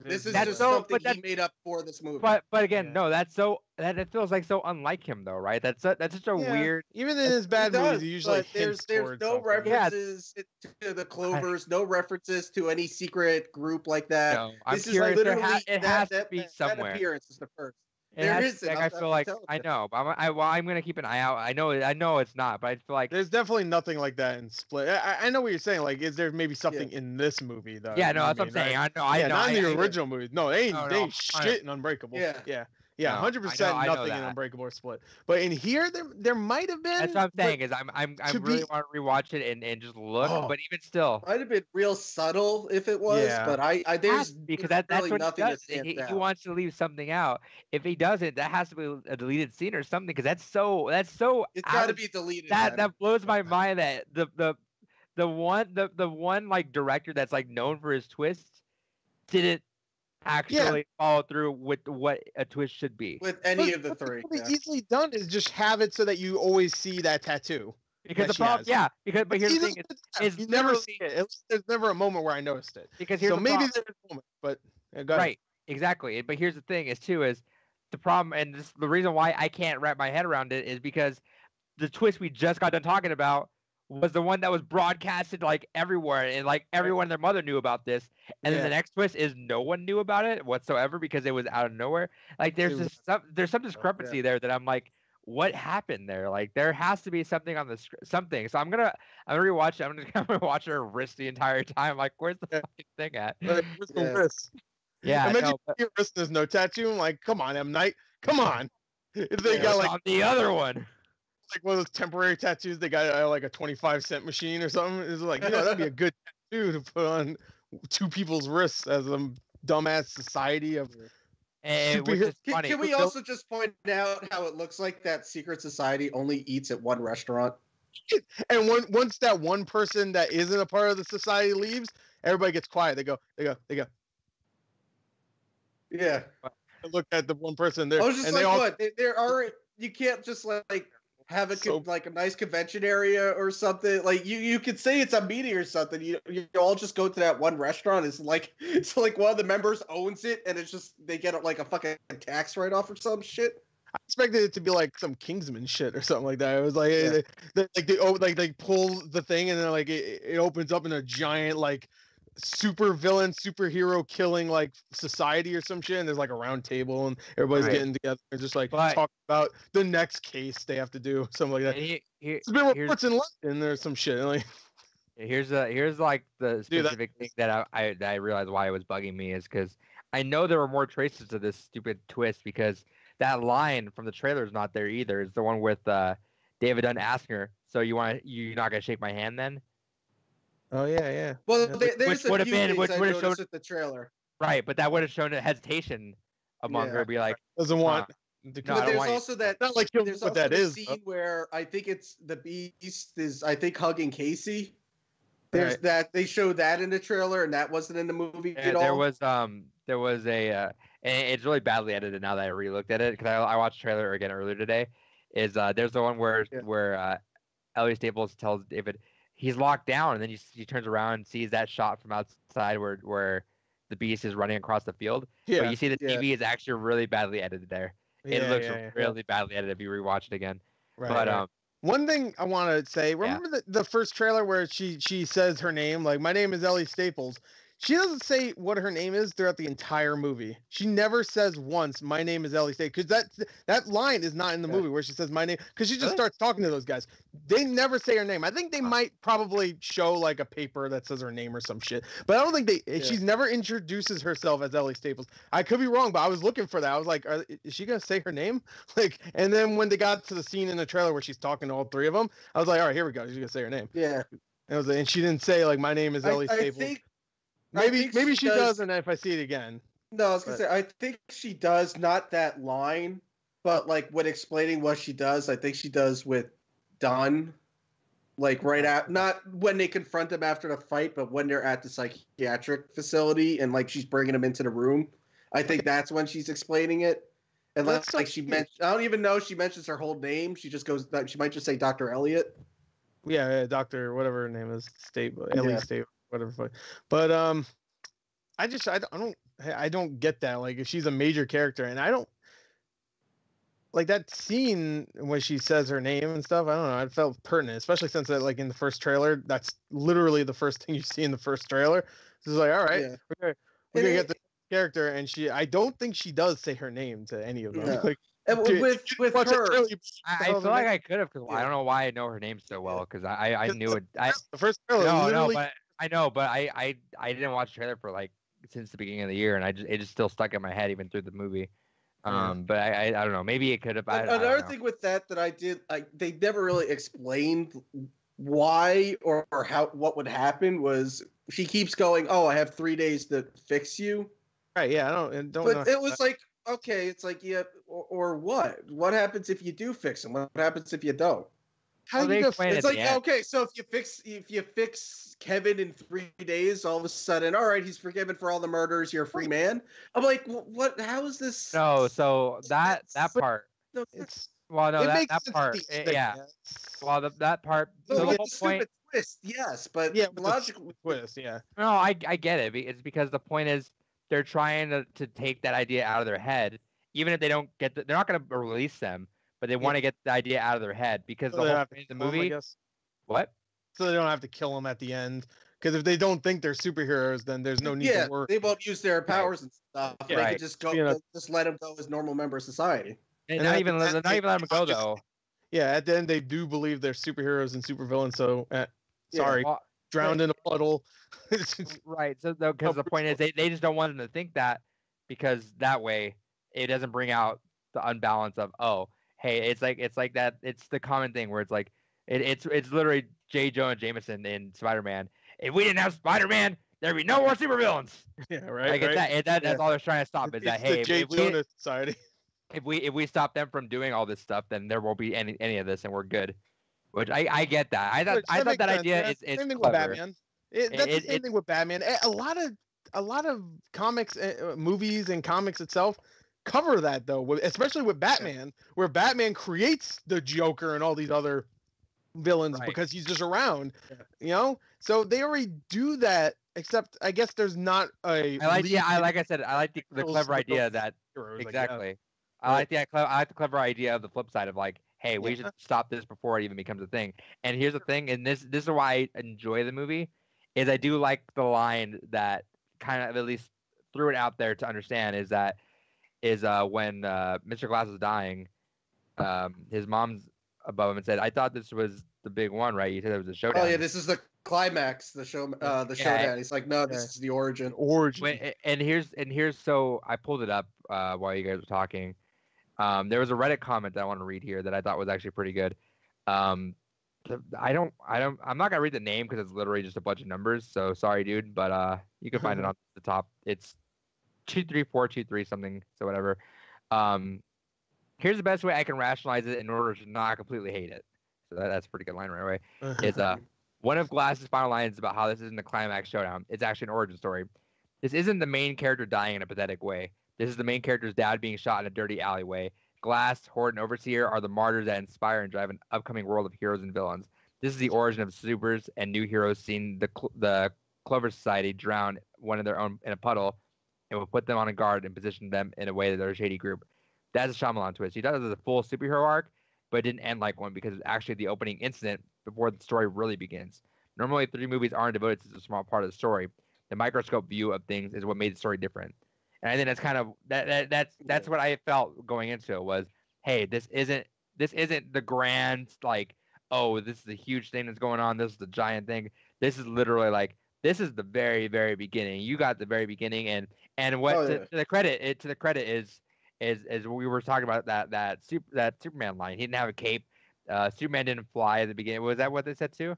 This is That's just so- something but he made up for this movie. but but again Yeah. no that's so that it feels like so unlike him though right that's a, that's such a Yeah. weird Even in his bad It movies, he usually but there's there's no something. Yeah. references to the Clovers, no references to any secret group like that. no, I'm this is curious there literally ha- it has that, to be that, somewhere That appearance is the first. It there has- like, I'm- feel like I know but I'm, I, well, I'm gonna keep an eye out I know I know it's not but I feel like There's definitely nothing like that in Split. I, I- I know what you're saying. Like, is there maybe something in this movie though? yeah you no know that's what I'm I mean, saying right? I know I yeah, know not in the I- original movie. No, they ain't, No, they no, ain't I- shit in Unbreakable. Yeah. yeah, yeah, hundred know- percent nothing in. Unbreakable or Split. But in here, there there might have been. that's what I'm saying is I'm I'm I really be- want to rewatch it and, and just look Oh. but even still Might have been real subtle if it was, Yeah. but I, I there's because that, that's really what he nothing that does. He, he wants to leave something out. If he doesn't, that has to be a deleted scene or something. Because that's so that's so It's got to be deleted. that man. that blows my mind. That the the the one the the one like director that's like known for his twists didn't actually follow through with what a twist should be. with any But of the three. yeah. easily done is just have it so that you always see that tattoo. Because that the problem, has. yeah. Because but here's He the thing, doesn't is, it's you never see literally- it. There's never a moment where I noticed it. because here's So the maybe problem. there's a moment, but yeah, go ahead. Right, exactly. But here's the thing: is too is the problem, and this, the reason why I can't wrap my head around it is because the twist we just got done talking about was the one that was broadcasted like everywhere, and like everyone and their mother knew about this. And then the next twist is no one knew about it whatsoever because it was out of nowhere. Like there's It just some there's some oh, discrepancy there that I'm like. What happened there? Like there has to be something on the sc- something. So I'm gonna I'm gonna rewatch it. I'm gonna, I'm gonna watch her wrist the entire time. Like where's the Yeah. fucking thing at? Like, where's the Yeah. wrist? Yeah, Imagine no, but- your wrist there's no tattoo. I'm like, come on, M Night, come on. If they Yeah, got like on the other one. Like one of those temporary tattoos, they got uh, like a 25 cent machine or something. It's like, you know, that'd be a good tattoo to put on two people's wrists as a dumbass society of And which is Can, funny. can we also just point out how it looks like that secret society only eats at one restaurant? and when, once that one person that isn't a part of the society leaves, everybody gets quiet. They go, they go, they go. Yeah. They look at the one person there, I was just and like, they all what? There- There are you can't just like have a So- like a nice convention area or something. Like you you could say it's a meeting or something. You you all just go to that one restaurant. It's like it's like one of the members owns it, and it's just they get like a fucking tax write off or some shit. I expected it to be like some Kingsman shit or something like that. It was like, Yeah. they, they, like they oh, like they pull the thing and then like it, it opens up in a giant like super villain superhero killing like society or some shit. And there's like a round table and everybody's Right. getting together and just like But- talk about the next case they have to do, something like that. He- he- It's been reports in London. There's some shit. Like, here's a here's like the Dude, that- specific thing that I, I that I realized why it was bugging me is because I know there were more traces to this stupid twist because that line from the trailer is not there either. It's the one with uh, David Dunn asking her, "So you want you're not gonna shake my hand then?" Oh yeah, yeah. Well, Yeah. there- there's Which a would've few been- which I would've noticed showed- with the trailer. Right, but that would have shown a hesitation among Yeah. her, be like, Doesn't want. to No, but there's want you- also that Not like he'll there's what also that the is. scene though. where I think it's the Beast is I think hugging Casey. There's Right. that they show that in the trailer, and that wasn't in the movie Yeah, at all. there was um there was a uh, and it's really badly edited now that I relooked at it because I, I watched the trailer again earlier today. Is uh there's the one where Yeah. where uh, Elliot Staples tells David he's locked down and then he, he turns around and sees that shot from outside where where the beast is running across the field. Yeah. But you see the Yeah. TV is actually really badly edited there. It yeah, looks yeah, yeah. really badly edited if you rewatch it again. Right, but right. um, One thing I want to say, remember the, the first trailer where she she says her name, like my name is Ellie Staples. She doesn't say what her name is throughout the entire movie. She never says once, "My name is Ellie Staples," because that that line is not in the Yeah. movie where she says my name. Because she just Really? starts talking to those guys. They never say her name. I think they Huh. might probably show like a paper that says her name or some shit, but I don't think they. Eh, yeah. She's never introduces herself as Ellie Staples. I could be wrong, but I was looking for that. I was like, are, is she gonna say her name? Like, and then when they got to the scene in the trailer where she's talking to all three of them, I was like, all right, here we go. She's gonna say her name. Yeah. And, I was like, and she didn't say like my name is Ellie I Staples. I think maybe she she does, does- and if I see it again. no, I was gonna say I think she does not that line, but like when explaining what she does, I think she does with Dunn, Like right at not when they confront him after the fight, but when they're at the psychiatric facility and like she's bringing him into the room. I think that's when she's explaining it. And like, so like she mentioned, I don't even know if she mentions her whole name. She just goes. She might just say Dr. Elliot. Yeah, yeah Doctor, whatever her name is, Stable, Elliot Yeah. Stable, whatever. fuck. But um, I just I don't I don't I don't get that. Like, if she's a major character, and I don't like that scene when she says her name and stuff. I don't know. It felt pertinent, especially since that like in the first trailer, that's literally the first thing you see in the first trailer. So it's like, all right, Yeah. we're gonna, we're gonna get the character, and she. I don't think she does say her name to any of them. No. Like, And with with her, trailer, I, I feel hell is her like? I could have because I don't know why I know her name so well because I, I I knew it. I the first trailer, no no but I know but I I I didn't watch the trailer for like since the beginning of the year and I just it just still stuck in my head even through the movie. Um, but I, I I don't know maybe it could have. I, I don't Another know. thing with that that I did, like they never really explained why or, or how what would happen was she keeps going, "Oh, I have three days to fix you," Right, yeah, I don't, I don't but know. it was like, okay, it's like, yeah, or, or what? What happens if you do fix him? What happens if you don't? how Well, do they you go explain It's like, end. okay, so if you fix if you fix Kevin in three days, all of a sudden, all right, he's forgiven for all the murders. You're a free man. I'm like, what? How is this? No, so that that part. No, It's Well, no, it that, makes that sense part. at the eh, yeah. Well, the, that part. no, So the whole point. stupid twist, yes, but yeah, with the logically, twist, yeah. No, I I get it. It's because the point is they're trying to, to take that idea out of their head, even if they don't get the, they're not going to release them, but they want to get the idea out of their head because So the they whole have to point of the kill 'em, I movie. guess. What? So they don't have to kill them at the end. Because if they don't think they're superheroes, then there's no need yeah, to work. they won't use their powers and stuff. Yeah, they right. can just go, You know- just let them go as normal member of society. And And not even the let- not even let them go just- though. Yeah, at the end they do believe they're superheroes and supervillains. So, uh, Yeah. sorry, Well, drowned in a puddle. right. So because the point is they, they just don't want them to think that because that way it doesn't bring out the unbalance of oh hey it's like it's like that it's the common thing where it's like it, it's it's literally J. Jonah Jameson in Spider Man. If we didn't have Spider Man, there'd be no more supervillains. yeah, right. Like it's right. that, it, that that's Yeah. all they're trying to stop is that It's hey the if, J. if we, Jonah Society. if we if we stop them from doing all this stuff then there won't be any any of this and we're good. Which I, I get that. I thought Which I thought that sense, idea yeah. is, is same thing clever. with Batman. It, It- that's it- the same it- thing with Batman. A- A lot of a lot of comics, uh, uh, movies, and comics itself cover that though, especially with Batman, where Batman creates the Joker and all these other villains Right. because he's just around. Yeah. You know, so they already do that. Except I guess there's not a. I like yeah, I like I said, I like the, the clever idea that heroes, I guess. exactly. I like the I like the clever idea of the flip side of like, hey, we Yeah. should stop this before it even becomes a thing. And here's the thing, and this this is why I enjoy the movie, is I do like the line that kind of at least threw it out there to understand is that is uh when uh Mr. Glass is dying, um his mom's above him and said, I thought this was the big one, right? You said it was a showdown. Oh yeah, this is the climax, the show, uh, the Yeah, showdown. He's like, no, this yeah. is the origin. origin. Wait, a- and here's and here's so I pulled it up uh, while you guys were talking. Um, there was a Reddit comment that I want to read here that I thought was actually pretty good. Um, I don't, I don't, I'm not gonna read the name because it's literally just a bunch of numbers. So sorry, dude, but uh, you can find it on the top. It's two three four two three something. So whatever. Um, here's the best way I can rationalize it in order to not completely hate it. So that, that's a pretty good line right away is uh one of Glass's final lines about how this isn't the climax showdown. It's actually an origin story. This isn't the main character dying in a pathetic way. This is the main character's dad being shot in a dirty alleyway. Glass, Horde, and Overseer are the martyrs that inspire and drive an upcoming world of heroes and villains. This is the origin of supers and new heroes seeing the cl- the Clover Society drown one of their own in a puddle, and will put them on a guard and position them in a way that they're a shady group. That's a Shyamalan twist. He does a full superhero arc, but it didn't end like one because it's actually the opening incident before the story really begins. Normally, three movies aren't devoted to a small part of the story. The microscope view of things is what made the story different. And I think that's kind of that, that that's that's what I felt going into it was, hey, this isn't this isn't the grand like, oh, this is a huge thing that's going on. This is the giant thing. This is literally like this is the very very beginning. You got the very beginning, and and what Oh, to, to the credit it to the credit is is is we were talking about that that super that Superman line. He didn't have a cape. Uh, Superman didn't fly at the beginning. Was that what they said too?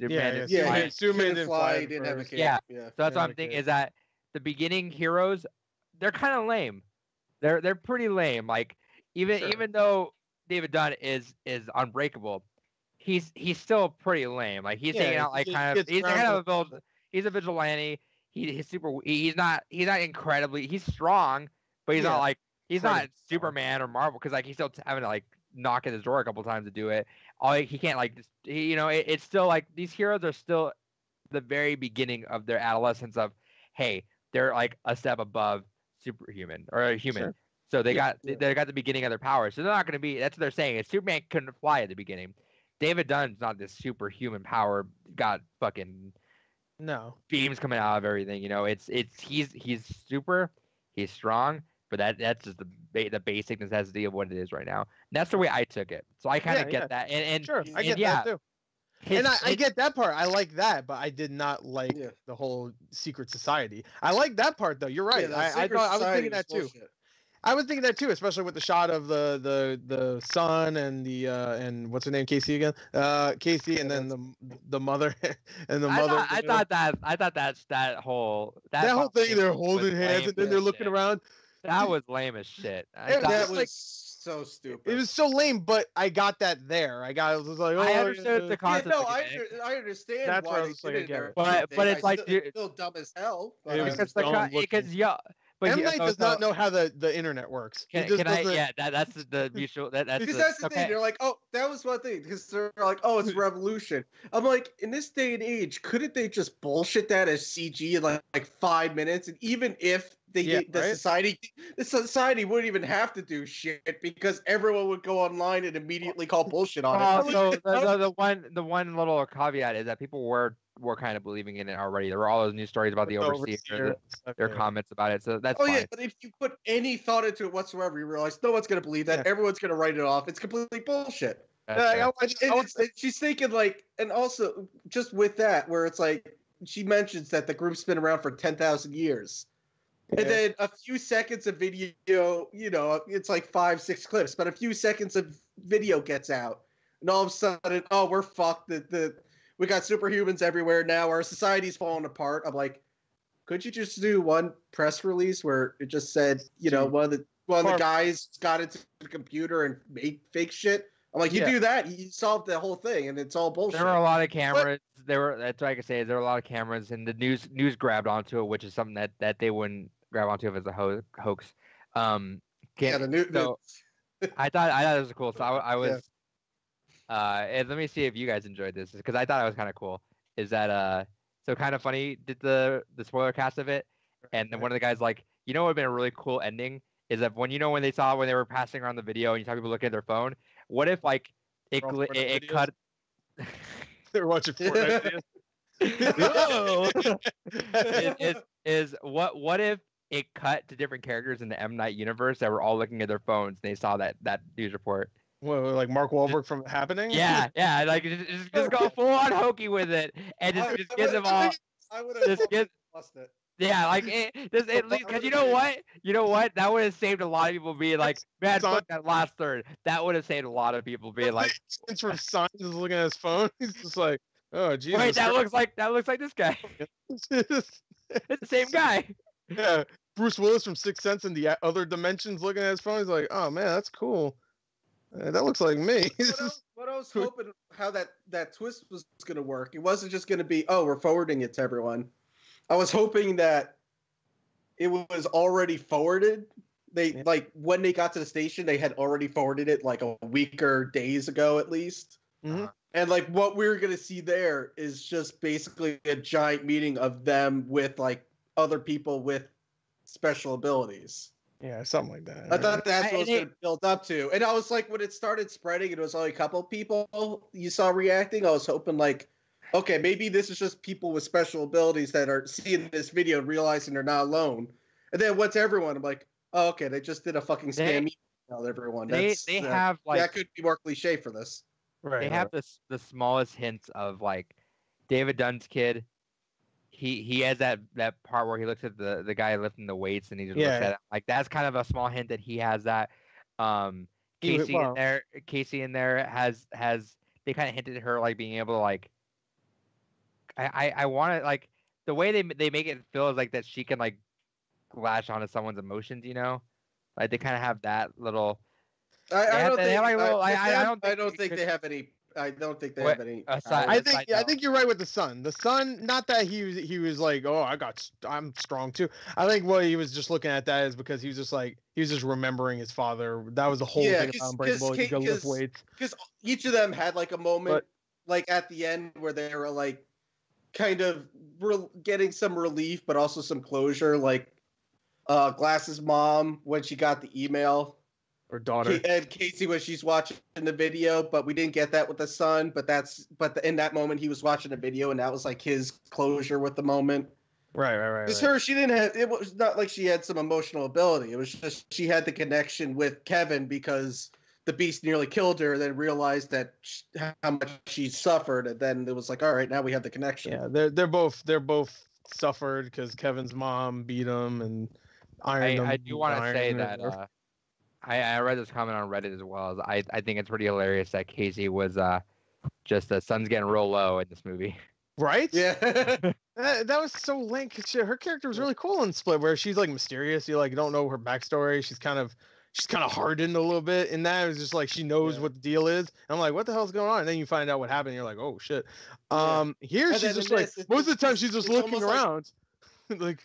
Superman yeah, didn't Yeah, fly. he- he Superman didn't fly. fly He didn't have a cape. Yeah. yeah. So that's Yeah, what I'm thinking it. is that the beginning heroes, they're kind of lame. They're they're pretty lame. Like even Sure. even though David Dunn is is unbreakable, he's he's still pretty lame. Like he's Yeah, taking out like he kind of he's kind of a vil- he's a vigilante. He, he's super. He's not he's not incredibly. He's strong, but he's Yeah, not like he's not. Superman or Marvel because like he's still having to like knock at his door a couple times to do it. All he can't like just, he, you know it, it's still like these heroes are still the very beginning of their adolescence of hey they're like a step above superhuman or a human Sure. so they Yeah, got yeah. they got the beginning of their powers so they're not going to be that's what they're saying is superman couldn't fly at the beginning david dunn's not this superhuman power got fucking No. beams coming out of everything you know it's it's he's he's super he's strong but that that's just the ba- the basic necessity of what it is right now and that's the way i took it so i kind of Yeah, get yeah. that and and Sure, I and get yeah, that too. his- and I, I get that part. I like that, but I did not like Yeah. the whole secret society. I like that part though. You're right. Yeah, I, I thought I was thinking that too. bullshit. I was thinking that too, especially with the shot of the the the son and the uh and what's her name, Casey again? Uh, Casey, and then the the mother and the I mother. thought, I thought that I thought that's that whole that, that whole thing. They're holding hands and then they're looking shit. around. That was lame as shit. I Yeah, That was like- so stupid. It was so lame, but I got that there. I got. I was like, oh, I yeah, understood yeah. the Yeah, no, I, under, I understand That's why I they was like, did I it. get They're- it. But- they- but I it's like, still, still dumb as hell. It But, was because the dumb con- because yeah, but M Night oh, so- does not know how the, the internet works. Can, just can I? Yeah, that, that's the- the mutual. That, that's because the, that's the okay. thing. They're like, oh, that was one thing. Because they're like, oh, it's revolution. I'm like, in this day and age, couldn't they just bullshit that as CG in like, like five minutes? And even if they Yeah, the right? society, the society wouldn't even have to do shit because everyone would go online and immediately call bullshit on Well, it. Oh, so the, the, the one the one little caveat is that people were were kind of believing in it already. There were all those news stories about the the overseer, overseer and stuff, their comments about it. So that's Oh fine. yeah, but if you put any thought into it whatsoever, you realize no one's gonna believe that. Yeah. Everyone's gonna write it off. It's completely bullshit. That's Yeah. I- I And, just- and I she's thinking like, and also just with that, where it's like she mentions that the group's been around for ten thousand years, Yeah. and then a few seconds of video, you know, it's like five, six clips, but a few seconds of video gets out, and all of a sudden, oh, we're fucked. The the we got superhumans everywhere now. Our society's falling apart. I'm like, could you just do one press release where it just said, you know, one of the one of the guys got into the computer and made fake shit? I'm like, you Yeah. do that, you solve the whole thing, and it's all bullshit. There were a lot of cameras. There were that's what I can say. There were a lot of cameras, and the news news grabbed onto it, which is something that that they wouldn't grab onto if it's a ho- hoax. Um, yeah, the new, so I thought I thought it was cool. So I, Yeah. was. Uh, and let me see if you guys enjoyed this because I thought it was kind of cool. Is that uh, so Kinda Funny? Did the the spoiler cast of it, and then one of the guys like, you know, what would have been a really cool ending is that when you know when they saw when they were passing around the video and you saw people looking at their phone, what if like it They're all gli- Fortnite it, it cut. They're watching Fortnite videos. is, is is what what if it cut to different characters in the M Night universe that were all looking at their phones and they saw that that news report? What, like Mark Wahlberg from Happening? Yeah, yeah, like just, just, just go full on hokey with it and just, I- just give them all. I would have Just lost it. yeah, like it, just at least because you know what, you know what, that would have saved a lot of people being like, man, fuck that last third. That would have saved a lot of people being like, It's from Signs is looking at his phone. He's just like, oh Jesus. wait, that looks like that looks like this guy. It's the same guy. Yeah, Bruce Willis from Sixth Sense in the other dimensions looking at his phone. He's like, oh man, that's cool. Uh, that looks like me. what, I, was- what I was hoping how that that twist was going to work. It wasn't just going to be, oh, we're forwarding it to everyone. I was hoping that it was already forwarded. They Yeah. like when they got to the station, they had already forwarded it like a week or days ago at least. Mhm. And like what we're gonna see there is just basically a giant meeting of them with like other people with special abilities. Yeah, something like that. I right? thought that's I- what it was and going to build up to. And I was like, when it started spreading, it was only a couple people you saw reacting. I was hoping, like, okay, maybe this is just people with special abilities that are seeing this video and realizing they're not alone. And then what's everyone? I'm like, oh, okay, they just did a fucking They- spam email, everyone. They That's, they uh, have like that could be more cliche for this. right, they have the s- the smallest hints of like David Dunn's kid. He he has that that part where he looks at the the guy lifting the weights and he just Yeah. looks at it. Like that's kind of a small hint that he has that. Um, Casey well- in there, Casey in there has has they kind of hinted at her like being able to like. I I, I want to like the way they they make it feel is like that she can like latch onto someone's emotions. You know, like they kind of have that little. I, I don't think. have, like, little- I- I, I- I don't I don't think they have any. I don't think they What- have any. aside- I I think I think you're right with the son. The son, not that he was he was like, oh, I got, I'm strong too. I think what he was just looking at that is because he was just like he was just remembering his father. That was the whole Yeah, thing 'cause- about Unbreakable. 'cause You go Kate- lift 'cause- weights. because each of them had like a moment, But- like at the end where they were like kind of re- getting some relief, but also some closure. Like uh, Glass's mom when she got the email, Or daughter. Ka- and Casey was she's watching the video, but we didn't get that with the son. But that's but the, in that moment he was watching the video, and that was like his closure with the moment. Right, right, right. Because right. her, she didn't have. It was not like she had some emotional ability. It was just she had the connection with Kevin because the beast nearly killed her. Then realized that sh how much she suffered, and then it was like, all right, now we have the connection. Yeah, they're they're both they're both suffered because Kevin's mom beat him and I, ironed him. I do want to say that uh, I, I read this comment on Reddit as well. As I, I think it's pretty hilarious that Casey was uh, just the sun's getting real low in this movie. right? Yeah. That, that was so lame. 'cause she- her character was really cool in Split, where she's like mysterious. You like don't know her backstory. She's kind of she's kind of hardened a little bit. And that was just like she knows Yeah. what the deal is. I'm like, what the hell's going on? And then you find out what happened. And you're like, oh shit. Yeah. Um, here And she's just like this, most of the time she's just looking almost like- around, like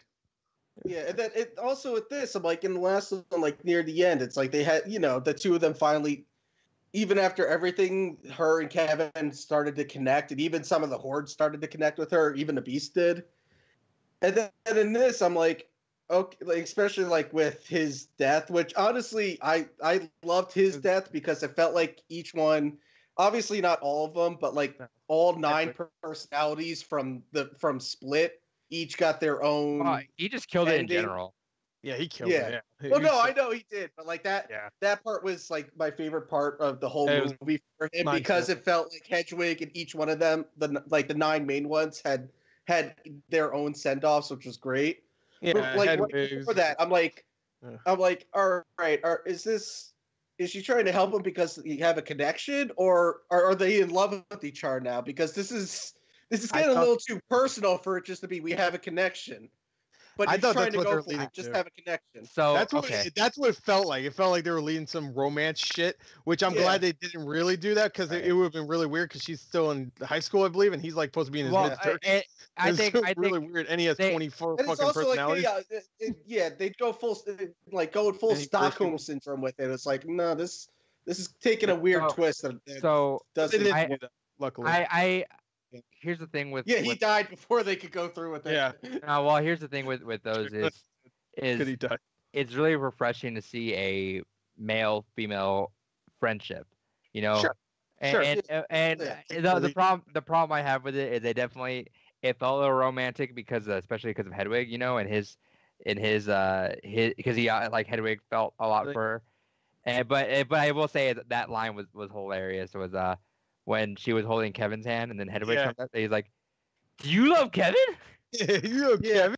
yeah, and then it also with this, I'm like in the last one, like near the end, it's like they had, you know, the two of them finally, even after everything, her and Kevin started to connect, and even some of the horde started to connect with her, even the Beast did. And then and in this, I'm like, okay, like especially like with his death, which honestly, I I loved his death because it felt like each one, obviously not all of them, but like all nine personalities from the from Split each got their own. Well, he just killed it in general. yeah, he killed Yeah. it. Yeah. Well, no, I know he did, but like that Yeah. that part was like my favorite part of the whole It movie for him because yeah. it felt like Hedwig and each one of them, the like the nine main ones, had had their own send offs, which was great. Yeah, But, like right Hedwig's- before that, I'm like, Yeah. I'm like, all right, are, is this is she trying to help him because you have a connection, or are, are they in love with each other now? Because this is this is getting a little too personal for it just to be we have a connection. But I he's thought trying that's to what go they're for leading it, just to. have a connection. So that's what okay, it, that's what it felt like. It felt like they were leading some romance shit, which I'm Yeah. glad they didn't really do that because it, Right. it would have been really weird because she's still in high school, I believe, and he's like supposed to be in his well, mid I, thirties. I, I think I really think weird, and he has they- 24 And it's fucking also like, uh, personalities. yeah, it, it, yeah, they'd go full, like going full Any Stockholm people? syndrome with it. It's like, no, this this is taking a weird So- twist that, that so. Doesn't. didn't I- do that, luckily. I I here's the thing with yeah, he with, died before they could go through with it. Yeah. uh, well here's the thing with with those is is he die? it's really refreshing to see a male female friendship you know Sure. and Sure. and, uh, and Yeah, the, the problem the problem i have with it is they definitely it felt a little romantic because uh, especially because of hedwig you know and his in his uh his because he uh, like hedwig felt a lot Like- for her and but eh, but i will say that that line was was hilarious it was uh when she was holding kevin's hand and then hedwig Yeah. comes up he's like do you love kevin you okay? Yeah.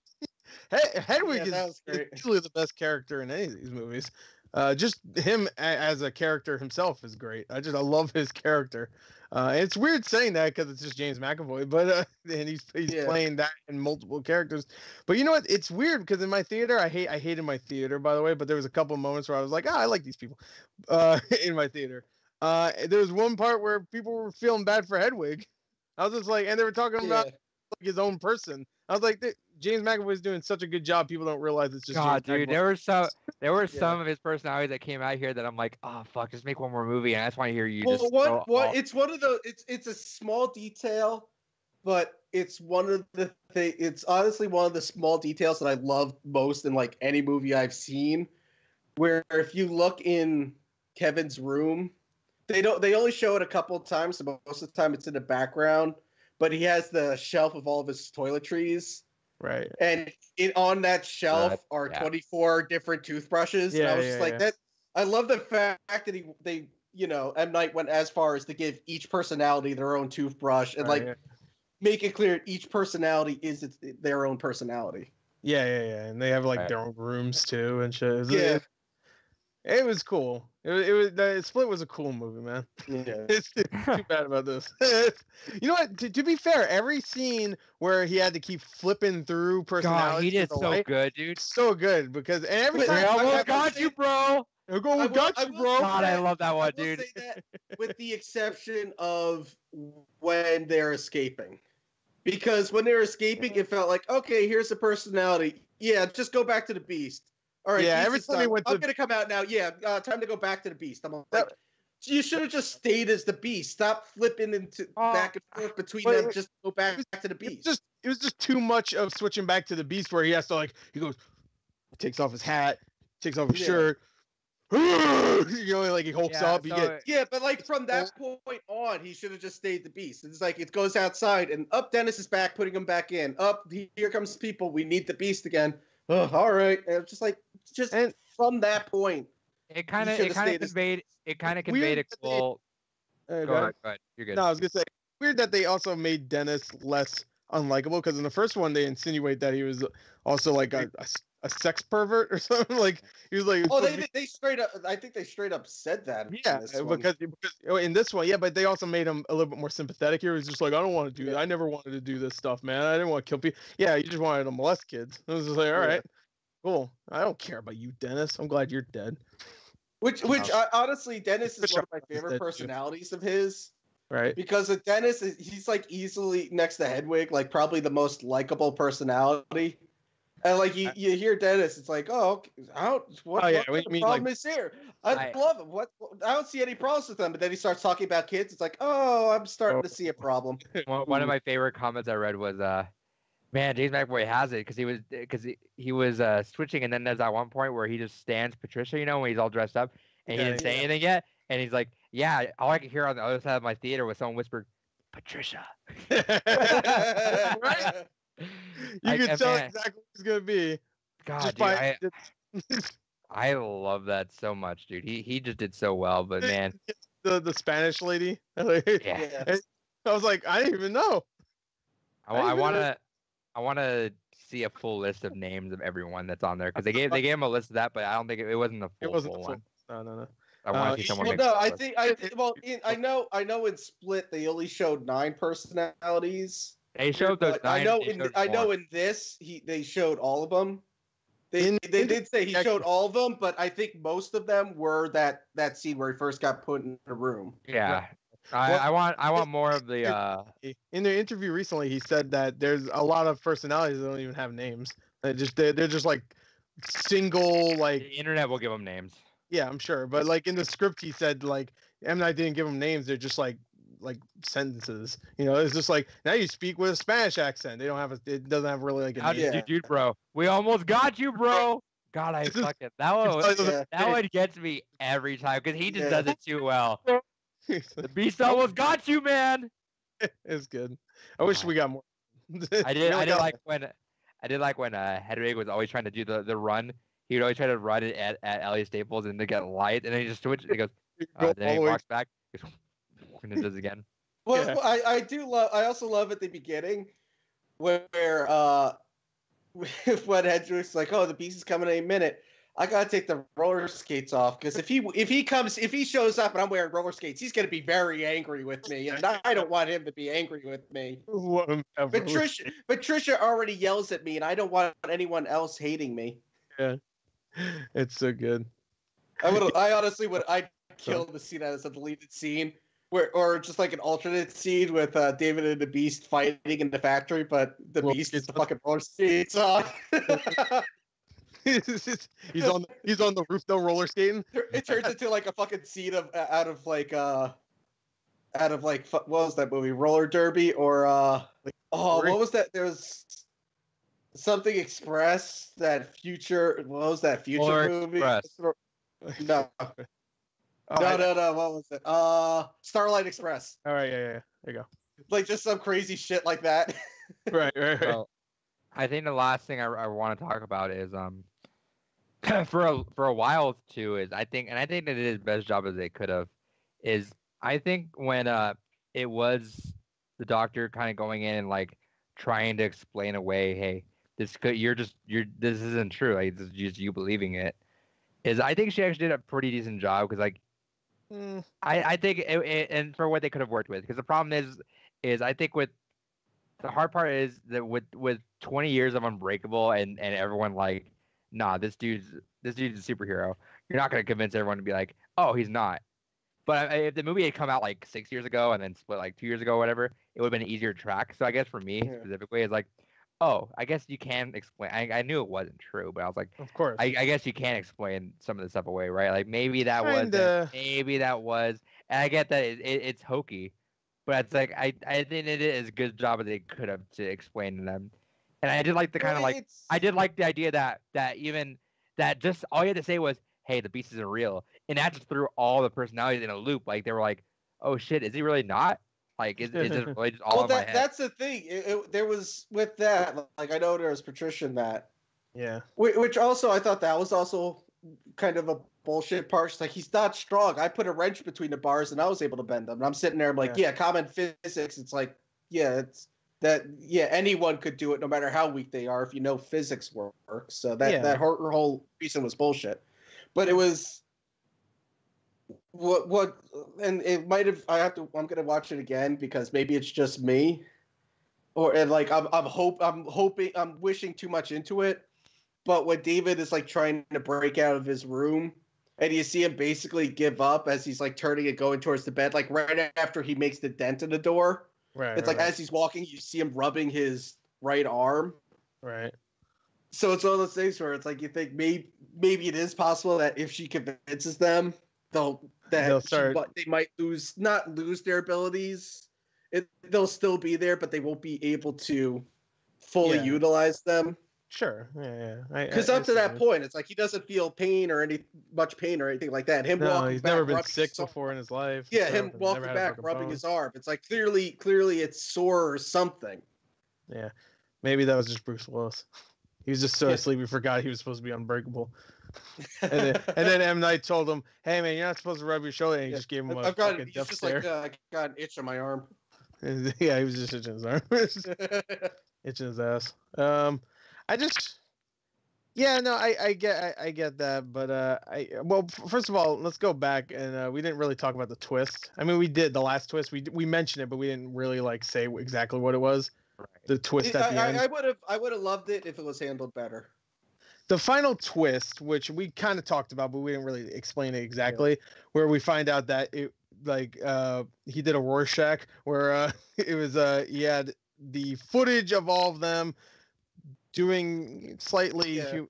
He- Hedwig Yeah, is, that was is great. easily the best character in any of these movies. Uh, just him a- as a character himself is great. I just I love his character. Uh, and it's weird saying that because it's just James McAvoy, but uh, and he's he's Yeah. playing that in multiple characters. But you know what? It's weird because in my theater, I hate I hated my theater by the way. But there was a couple moments where I was like, ah, I like these people, uh, in my theater. Uh, there was one part where people were feeling bad for Hedwig. I was just like, and they were talking about like his own person. I was like, James McAvoy is doing such a good job. People don't realize it's just God, James dude, McAvoy." there were some there were Yeah. some of his personalities that came out here that I'm like, oh fuck, just make one more movie, and I just want to hear you Well, just. what go what all- it's one of the it's it's a small detail, but it's one of the th- it's honestly one of the small details that I love most in like any movie I've seen. Where if you look in Kevin's room, they don't they only show it a couple of times, so most of the time it's in the background. But he has the shelf of all of his toiletries, Right. and it on that shelf Right, are yeah. 24 different toothbrushes. and Yeah, I was yeah, just like that. I love the fact that he they you know M Night went as far as to give each personality their own toothbrush and like Right, make it clear each personality is its, their own personality. yeah, yeah, yeah, and they have like Right. their own rooms too and shit. It was- Yeah. It, it was cool. It was, it was the Split was a cool movie, man. Yeah. It's too bad about this. you know what? To, to be fair, every scene where he had to keep flipping through God, personalities, he did so light, good, dude. so good because and every time I almost have got you, bro. I go, I we will- got you, bro. God, I love that I one, will dude. say that with the exception of when they're escaping. Because when they're escaping, mm-hmm. it felt like, okay, here's a personality. Yeah, just go back to the beast. All right, Yeah, beast every time he done. went I'm to- gonna come out now. Yeah, uh, time to go back to the beast. I'm like, That- you should have just stayed as the beast. Stop flipping into Oh, back and forth between them. it- Just go back to the It beast. just it was just too much of switching back to the beast where he has to like he goes takes off his hat, takes off his Yeah. shirt. you know, like he hulks Yeah, up. He so- get, Yeah, but like from that point on, he should have just stayed the beast. It's like it goes outside and up. Dennis is back, putting him back in. Up here comes people. We need the beast again. Oh, all right, and it's just like just And- from that point. It kind of it kind of stayed conveyed it kind of Weird conveyed a that they- cool. uh, Go go ahead. ahead, go ahead. You're good. No, I was gonna say weird that they also made Dennis less unlikable because in the first one they insinuate that he was also like a, a s- a sex pervert or something. Like he was like Oh, they be- they straight up. I think they straight up said that. yeah, this one. because because oh, in this one, yeah, but they also made him a little bit more sympathetic here. He's just like, I don't want to do that. Yeah. I never wanted to do this stuff, man. I didn't want to kill people. Yeah, you just wanted to molest kids. I was just like, all Yeah. right, cool. I don't care about you, Dennis. I'm glad you're dead. which which uh, honestly, Dennis is one of my favorite too. personalities of his. Right? because with Dennis, is- he's like easily next to Hedwig, like probably the most likable personality. And like you, you hear Dennis, it's like, oh, okay, I don't, what, Oh, yeah, what what kind you of mean, problem like- is here? I, I- love him. What I don't see any problems with them. But then he starts talking about kids. It's like, oh, I'm starting Oh. to see a problem. one, of my favorite comments I read was, uh, "Man, James McAvoy has it because he was because he, he was uh, switching, and then there's that one point where he just stands Patricia, you know, when he's all dressed up, and he didn't say yeah. anything yet, and he's like, "Yeah, all I could hear on the other side of my theater was someone whisper, Patricia." right? You I- can tell man, exactly what it's gonna be. God, dude, by I, I love that so much, dude. He he just did so well, but man, the the Spanish lady. yeah. yeah. I was like, I didn't even know. I, I wa- I even want to I want to see a full list of names of everyone that's on there because they gave they gave him a list of that, but I don't think it, it wasn't a full, It wasn't full the full- one. No, no, no. I want uh, to see someone. Well, no, I think I well, in, I know, I know. In Split, they only showed nine personalities. They showed those nine. I know in showed I know in this he they showed all of them. They In- they in- did say he showed all of them, but I think most of them were that that scene where he first got put in the room. Yeah, I, Well, I want I want more of the. uh In their interview recently, he said that there's a lot of personalities that don't even have names. They just they're, they're just like single like The internet will give them names. yeah, I'm sure. But like in the script, he said like M Night didn't give them names. They're just like like sentences. You know, it's just like now you speak with a Spanish accent. They don't have a. It doesn't have really like a How did you do, bro? We almost got you, bro. God, I fucking that one. Yeah. That one gets me every time because he just Yeah. does it too well. The beast almost got you, man. it's good. I wish we got more. I did. I did like when I did like when uh, Hedwig was always trying to do the, the run. He would always try to run it at, at Elliot Staples and to get light, and then he just switch. He goes, uh, then he walks back, goes, and then does it again. Well, Yeah. I, I do love. I also love at the beginning where uh, when Hedwig's like, "Oh, the beast is coming any minute." I gotta take the roller skates off because if he if he comes if he shows up and I'm wearing roller skates, he's gonna be very angry with me, and I, I don't want him to be angry with me. Whatever. Patricia Patricia already yells at me, and I don't want anyone else hating me. Yeah, it's so good. I would. I honestly would. I'd kill the scene as a deleted scene, where or just like an alternate scene with uh, David and the Beast fighting in the factory, but the Roller Beast is the fucking roller skates on. he's on he's on the roof though roller skating. it turns into like a fucking scene of uh, out of like uh out of like what was that movie? Roller Derby or uh oh Three. what was that? There was something Express that future what was that future movie? Express. No, Oh, no, I- no, no. What was it? Uh, Starlight Express. All right, yeah, yeah, yeah. There you go. Like just some crazy shit like that. Right, right, right. So, I think the last thing I, I want to talk about is um for a for a while too is I think and I think they did as best job as they could have is I think when uh it was the doctor kind of going in and like trying to explain away hey this could you're just you're this isn't true like this is just you believing it is I think she actually did a pretty decent job because like Mm, I, I think it, it, and for what they could have worked with because the problem is is I think with the hard part is that with with 20 years of Unbreakable and and everyone like nah this dude's this dude's a superhero you're not gonna convince everyone to be like oh he's not. But if the movie had come out like six years ago and then split like two years ago or whatever it would have been easier to track. So I guess for me Yeah. specifically it's like oh I guess you can explain I, I knew it wasn't true but I was like of course. I, I guess you can explain some of the stuff away, right? Like maybe that was maybe that was, and I get that it, it, it's hokey, but it's like I I think it is a good job as they could have to explain to them, and I did like the kind of like I did like the idea that that even that just all you had to say was hey the beast isn't real, and that just threw all the personalities in a loop. Like they were like oh shit is he really not? Like is, is it really just all well, in my that, head? that's the thing. It, it- there was with that. Like I know there was Patricia in that, yeah. Which also I thought that was also kind of a bullshit part. She's like, he's not strong. I put a wrench between the bars and I was able to bend them. And I'm sitting there, I'm like, Yeah. yeah, common physics. It's like, yeah, it's that. Yeah, anyone could do it, no matter how weak they are, if you know physics works. So that Yeah. that her, her whole reason was bullshit. But it was what what and it might have i have to i'm gonna watch it again because maybe it's just me or and like i'm i'm hope i'm hoping i'm wishing too much into it but when david is like trying to break out of his room and you see him basically give up as he's like turning and going towards the bed like right after he makes the dent in the door Right. it's right, like as he's walking you see him rubbing his right arm right. so it's one of those things where it's like you think maybe maybe it is possible that if she convinces them, they'll that she start- they might lose not lose their abilities. It they'll still be there, but they won't be able to fully Yeah. utilize them. Sure. Yeah, Because I- I up to that it. point, it's like he doesn't feel pain or any much pain or anything like that. Him No, he's back, never been sick before in his life. Yeah, so, him walking never had a back, rubbing his arm. It's like clearly, clearly it's sore or something. Yeah, maybe that was just Bruce Willis. He was just so Yeah. asleep he forgot he was supposed to be unbreakable. And then, and then M Night told him, "Hey man, you're not supposed to rub your shoulder." And he Yeah, just gave him a I've got. fucking He's just stare. like, uh, I got an itch on my arm. yeah, he was just itching his arm, itching his ass. Um, I just, yeah, no, I, I get, I, I get that, but uh, I, well, first of all, let's go back and uh, we didn't really talk about the twist. I mean, we did the last twist. We we mentioned it, but we didn't really like say exactly what it was. The twist at the I, end. I, I would have. I would have loved it if it was handled better. The final twist, which we kind of talked about, but we didn't really explain it exactly, where we find out that it like uh he did a Rorschach where uh it was uh he had the footage of all of them doing slightly Yeah. hu-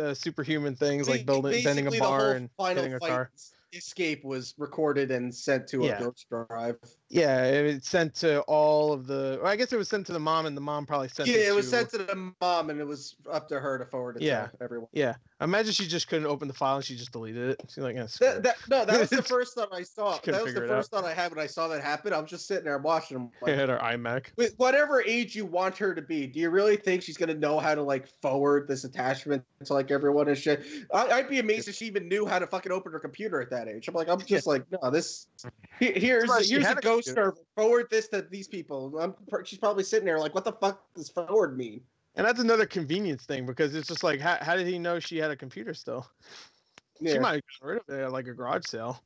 uh, superhuman things like building bending a bar and final a car. escape was recorded and sent to Yeah. a ghost drive. Yeah, it was sent to all of the. Well, I guess it was sent to the mom, and the mom probably sent it. yeah, it. it was to- sent to the mom, and it was up to her to forward it Yeah. to everyone. Yeah, imagine she just couldn't open the file and she just deleted it. She's like, yeah, That, that, no, that was the first thought I saw. That was the first thought I had when I saw that happen. I was just sitting there watching them. Like, had her iMac. with whatever age you want her to be, do you really think she's gonna know how to like forward this attachment to like everyone and shit? I, I'd be amazed if she even knew how to fucking open her computer at that age. I'm like, I'm just like, no, this here- here's here's a a ghost computer. server. Forward this to these people. I'm, she's probably sitting there like, what the fuck does forward mean? And that's another convenience thing because it's just like, how, how did he know she had a computer still? She might have gotten rid of it at like a garage sale.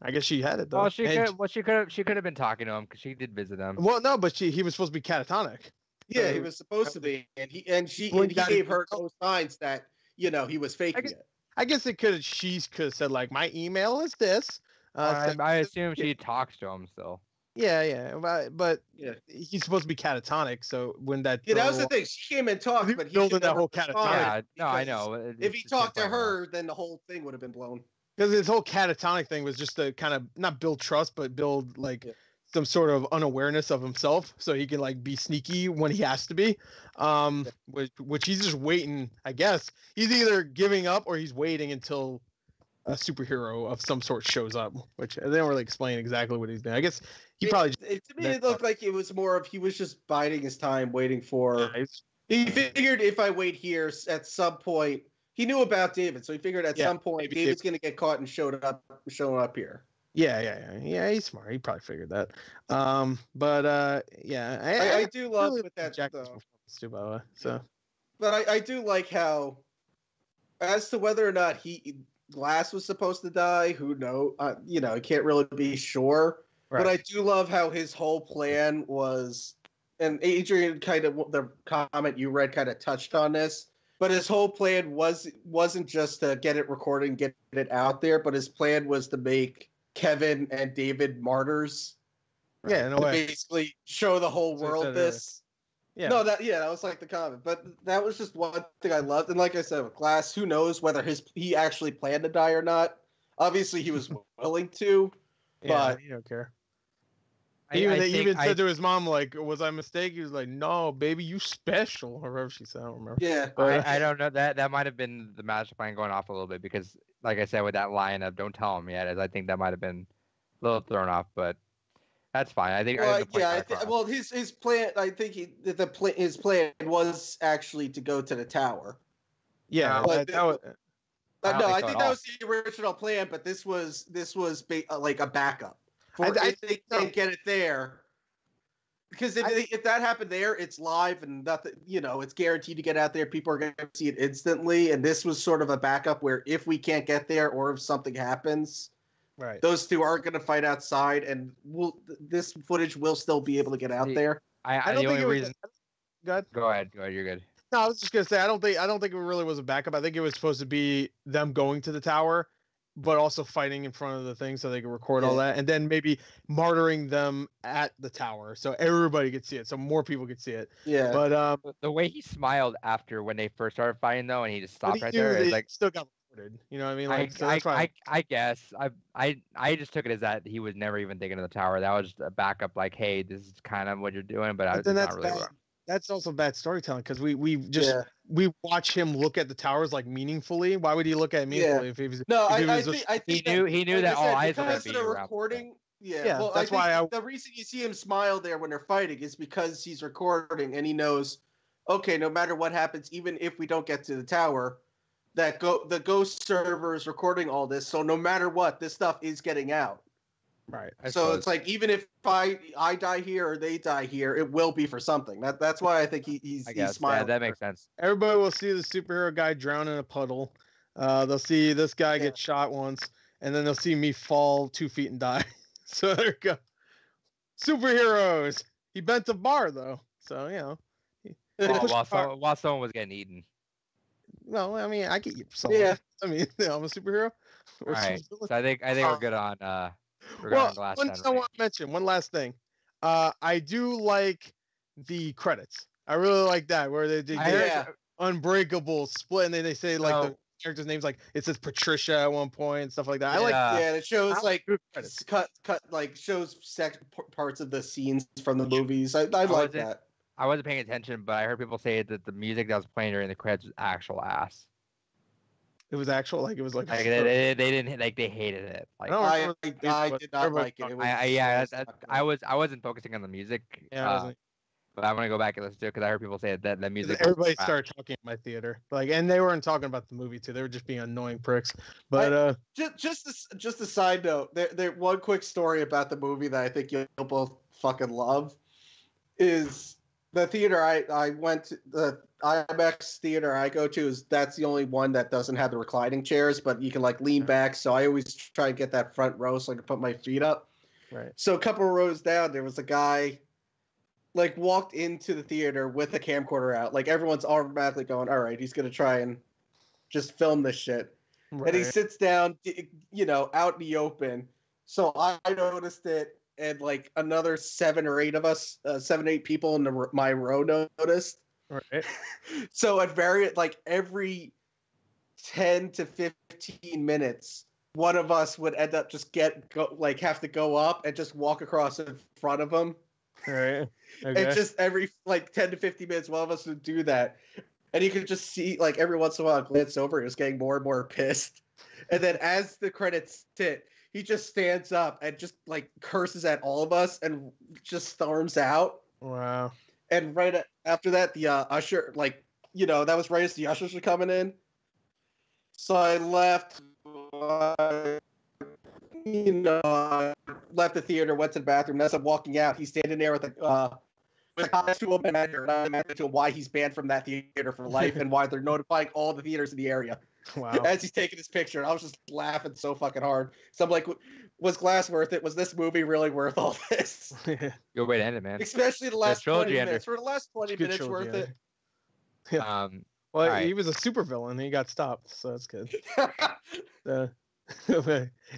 I guess she had it though. Well, she And could. Well, she could. have She could have been talking to him because she did visit him. well, no, but she he was supposed to be catatonic. Yeah, he was supposed to be, and he and she and he gave her no signs that you know he was faking guess- it. I guess it could. She could have said like, my email is this. Uh, I, I assume she talks to him still. yeah, yeah, but, but Yeah. he's supposed to be catatonic. So when that Yeah, that was the thing. She came and talked, but he building should that whole catatonic. Yeah, no, I know. it- If he talked to point now. her, then the whole thing would have been blown. because his whole catatonic thing was just to kind of not build trust, but build like Yeah. some sort of unawareness of himself, so he can like be sneaky when he has to be. Um, which which he's just waiting. I guess he's either giving up or he's waiting until a superhero of some sort shows up. Which they don't really explain exactly what he's doing. I guess he It- probably. it, to me it looked like it was more of he was just biding his time, waiting for. Just, He figured if I wait here at some point, he knew about David, so he figured at Yeah, some point David's gonna get caught and showed up, showing up here. yeah, yeah, yeah, yeah. He's smart. He probably figured that. Um, but uh, yeah, I, I do love really with that Jack though. too, by the way. So But I, I do like how, as to whether or not he Glass was supposed to die, who know, uh, you know, I can't really be sure. But I do love how his whole plan was, and Adrian kind of the comment you read kind of touched on this. But his whole plan was wasn't just to get it recorded and get it out there, but his plan was to make Kevin and David martyrs. yeah, in a To way. basically show the whole That's what I world earlier. this. Yeah. No, that yeah, that was like the comment. But that was just one thing I loved. And like I said, with Glass, who knows whether his he actually planned to die or not. Obviously, he was willing to. yeah, but- he don't care. I, even, I they think even I- said to his mom, like, "Was I mistaken?" He was like, "No, baby, you special," or whatever she said. I don't remember. Yeah. But, I, I don't know that that might have been the master plan going off a little bit because, like I said, with that line of "Don't tell him yet," as I think that might have been a little thrown off, but that's fine. I think I Well, think yeah, I got thi- across. well, his his plan. I think he the, the pla- his plan was actually to go to the tower. yeah, But that, that was, I don't no, I think that all. was the original plan, but this was this was ba- uh, like a backup. For I- I if they think so. can't get it there, because if I- they, if that happened there, it's live and nothing. You know, it's guaranteed to get out there. People are going to see it instantly, and this was sort of a backup where if we can't get there or if something happens, right. those two aren't going to fight outside, and we'll, this footage will still be able to get out The- there. I, I, I don't the think only it was. reason. Good. Go ahead, go ahead. You're good. No, I was just gonna say I don't think I don't think it really was a backup. I think it was supposed to be them going to the tower, but also fighting in front of the thing so they could record all that, and then maybe martyring them at the tower so everybody could see it, so more people could see it. Yeah. But um, The- The way he smiled after when they first started fighting, though, and he just stopped he right knew there, they it's like still got recorded. You know what I mean? I, Like, so I, why. I, I guess I, I, I just took it as that he was never even thinking of the tower. That was just a backup, like, hey, this is kind of what you're doing, but, I, but it's then not that's really. bad. That's also bad storytelling because we we just yeah. we watch him look at the towers like meaningfully. Why would he look at it Yeah. if he was? No, if I, he I was think just- I He knew- he knew like that I all said, eyes were gonna because of be the around recording. Yeah, Yeah, well, that's I why I- the reason you see him smile there when they're fighting is because he's recording and he knows, okay, no matter what happens, even if we don't get to the tower, that go the ghost server is recording all this, so no matter what, this stuff is getting out. right. I so suppose. it's like even if I I die here or they die here, it will be for something. That that's why I think he, he's I he's guess yeah, that makes sense. Everybody will see the superhero guy drown in a puddle. Uh, they'll see this guy Yeah. get shot once, and then they'll see me fall two feet and die. so there you go. Superheroes. He bent a bar though, so you know. While, push while, the someone, while someone was getting eaten. Well, I mean, I get you. Someone. Yeah. I mean, I'm a superhero. All Or right, some- so I think I think Uh, we're good on. uh We're good well, on glass. one then, thing I right? want to mention, one last thing. Uh, I do like the credits. I really like that where they, they did heard- Yeah. Unbreakable split, and then they say like the character's names like it says Patricia at one point and stuff like that. I like Yeah. yeah, and it shows I like good cut cut like shows sec- parts of the scenes from the movies. I, I like that. it? That. I wasn't paying attention, but I heard people say that the music that was playing during the credits was actual ass. It was actual, like it was like. Like they, they, they didn't like they hated it. Like don't I, I remember the music, I did not like it. it was, I yeah, it was that, I was I wasn't focusing on the music. Yeah, uh, wasn't- but I'm gonna go back and listen to it because I heard people say that that music. everybody crap. started talking at my theater, like, and they weren't talking about the movie too. They were just being annoying pricks. But uh, just just a, s- just a side note. There there one quick story about the movie that I think you'll, you'll both fucking love is the theater I I went to the IMAX theater I go to is that's the only one that doesn't have the reclining chairs, but you can like lean back. So I always try to get that front row so I can put my feet up. right. So a couple rows down, there was a guy like walked into the theater with a camcorder out. Like everyone's automatically going, "All right, he's gonna try and just film this shit." right. And he sits down, you know, out in the open. So I noticed it, and like another seven or eight of us, uh, seven eight people in the, my row noticed. right. So at very like every ten to fifteen minutes, one of us would end up just get go like have to go up and just walk across in front of them. All right. Okay. And just every like 10 to 15 minutes, one of us would do that. And you could just see like every once in a while glance over, he was getting more and more pissed. And then as the credits hit, he just stands up and just like curses at all of us and just storms out. wow. And right after that, the uh, usher, like, you know, that was right as the ushers were coming in. So I left, uh, you know, I left the theater, went to the bathroom. And as I'm walking out, he's standing there with a, uh, with a costume manager, and I'm to why he's banned from that theater for life and why they're notifying all the theaters in the area Wow. as he's taking his picture. And I was just laughing so fucking hard. So I'm like, was Glass worth it? Was this movie really worth all this? Good way to end it, man. Especially the last trilogy 20 ender. minutes. For the last 20 Good minutes trilogy, worth it. yeah. Um, Well, Alright. he was a supervillain. and He got stopped, so that's good. Uh,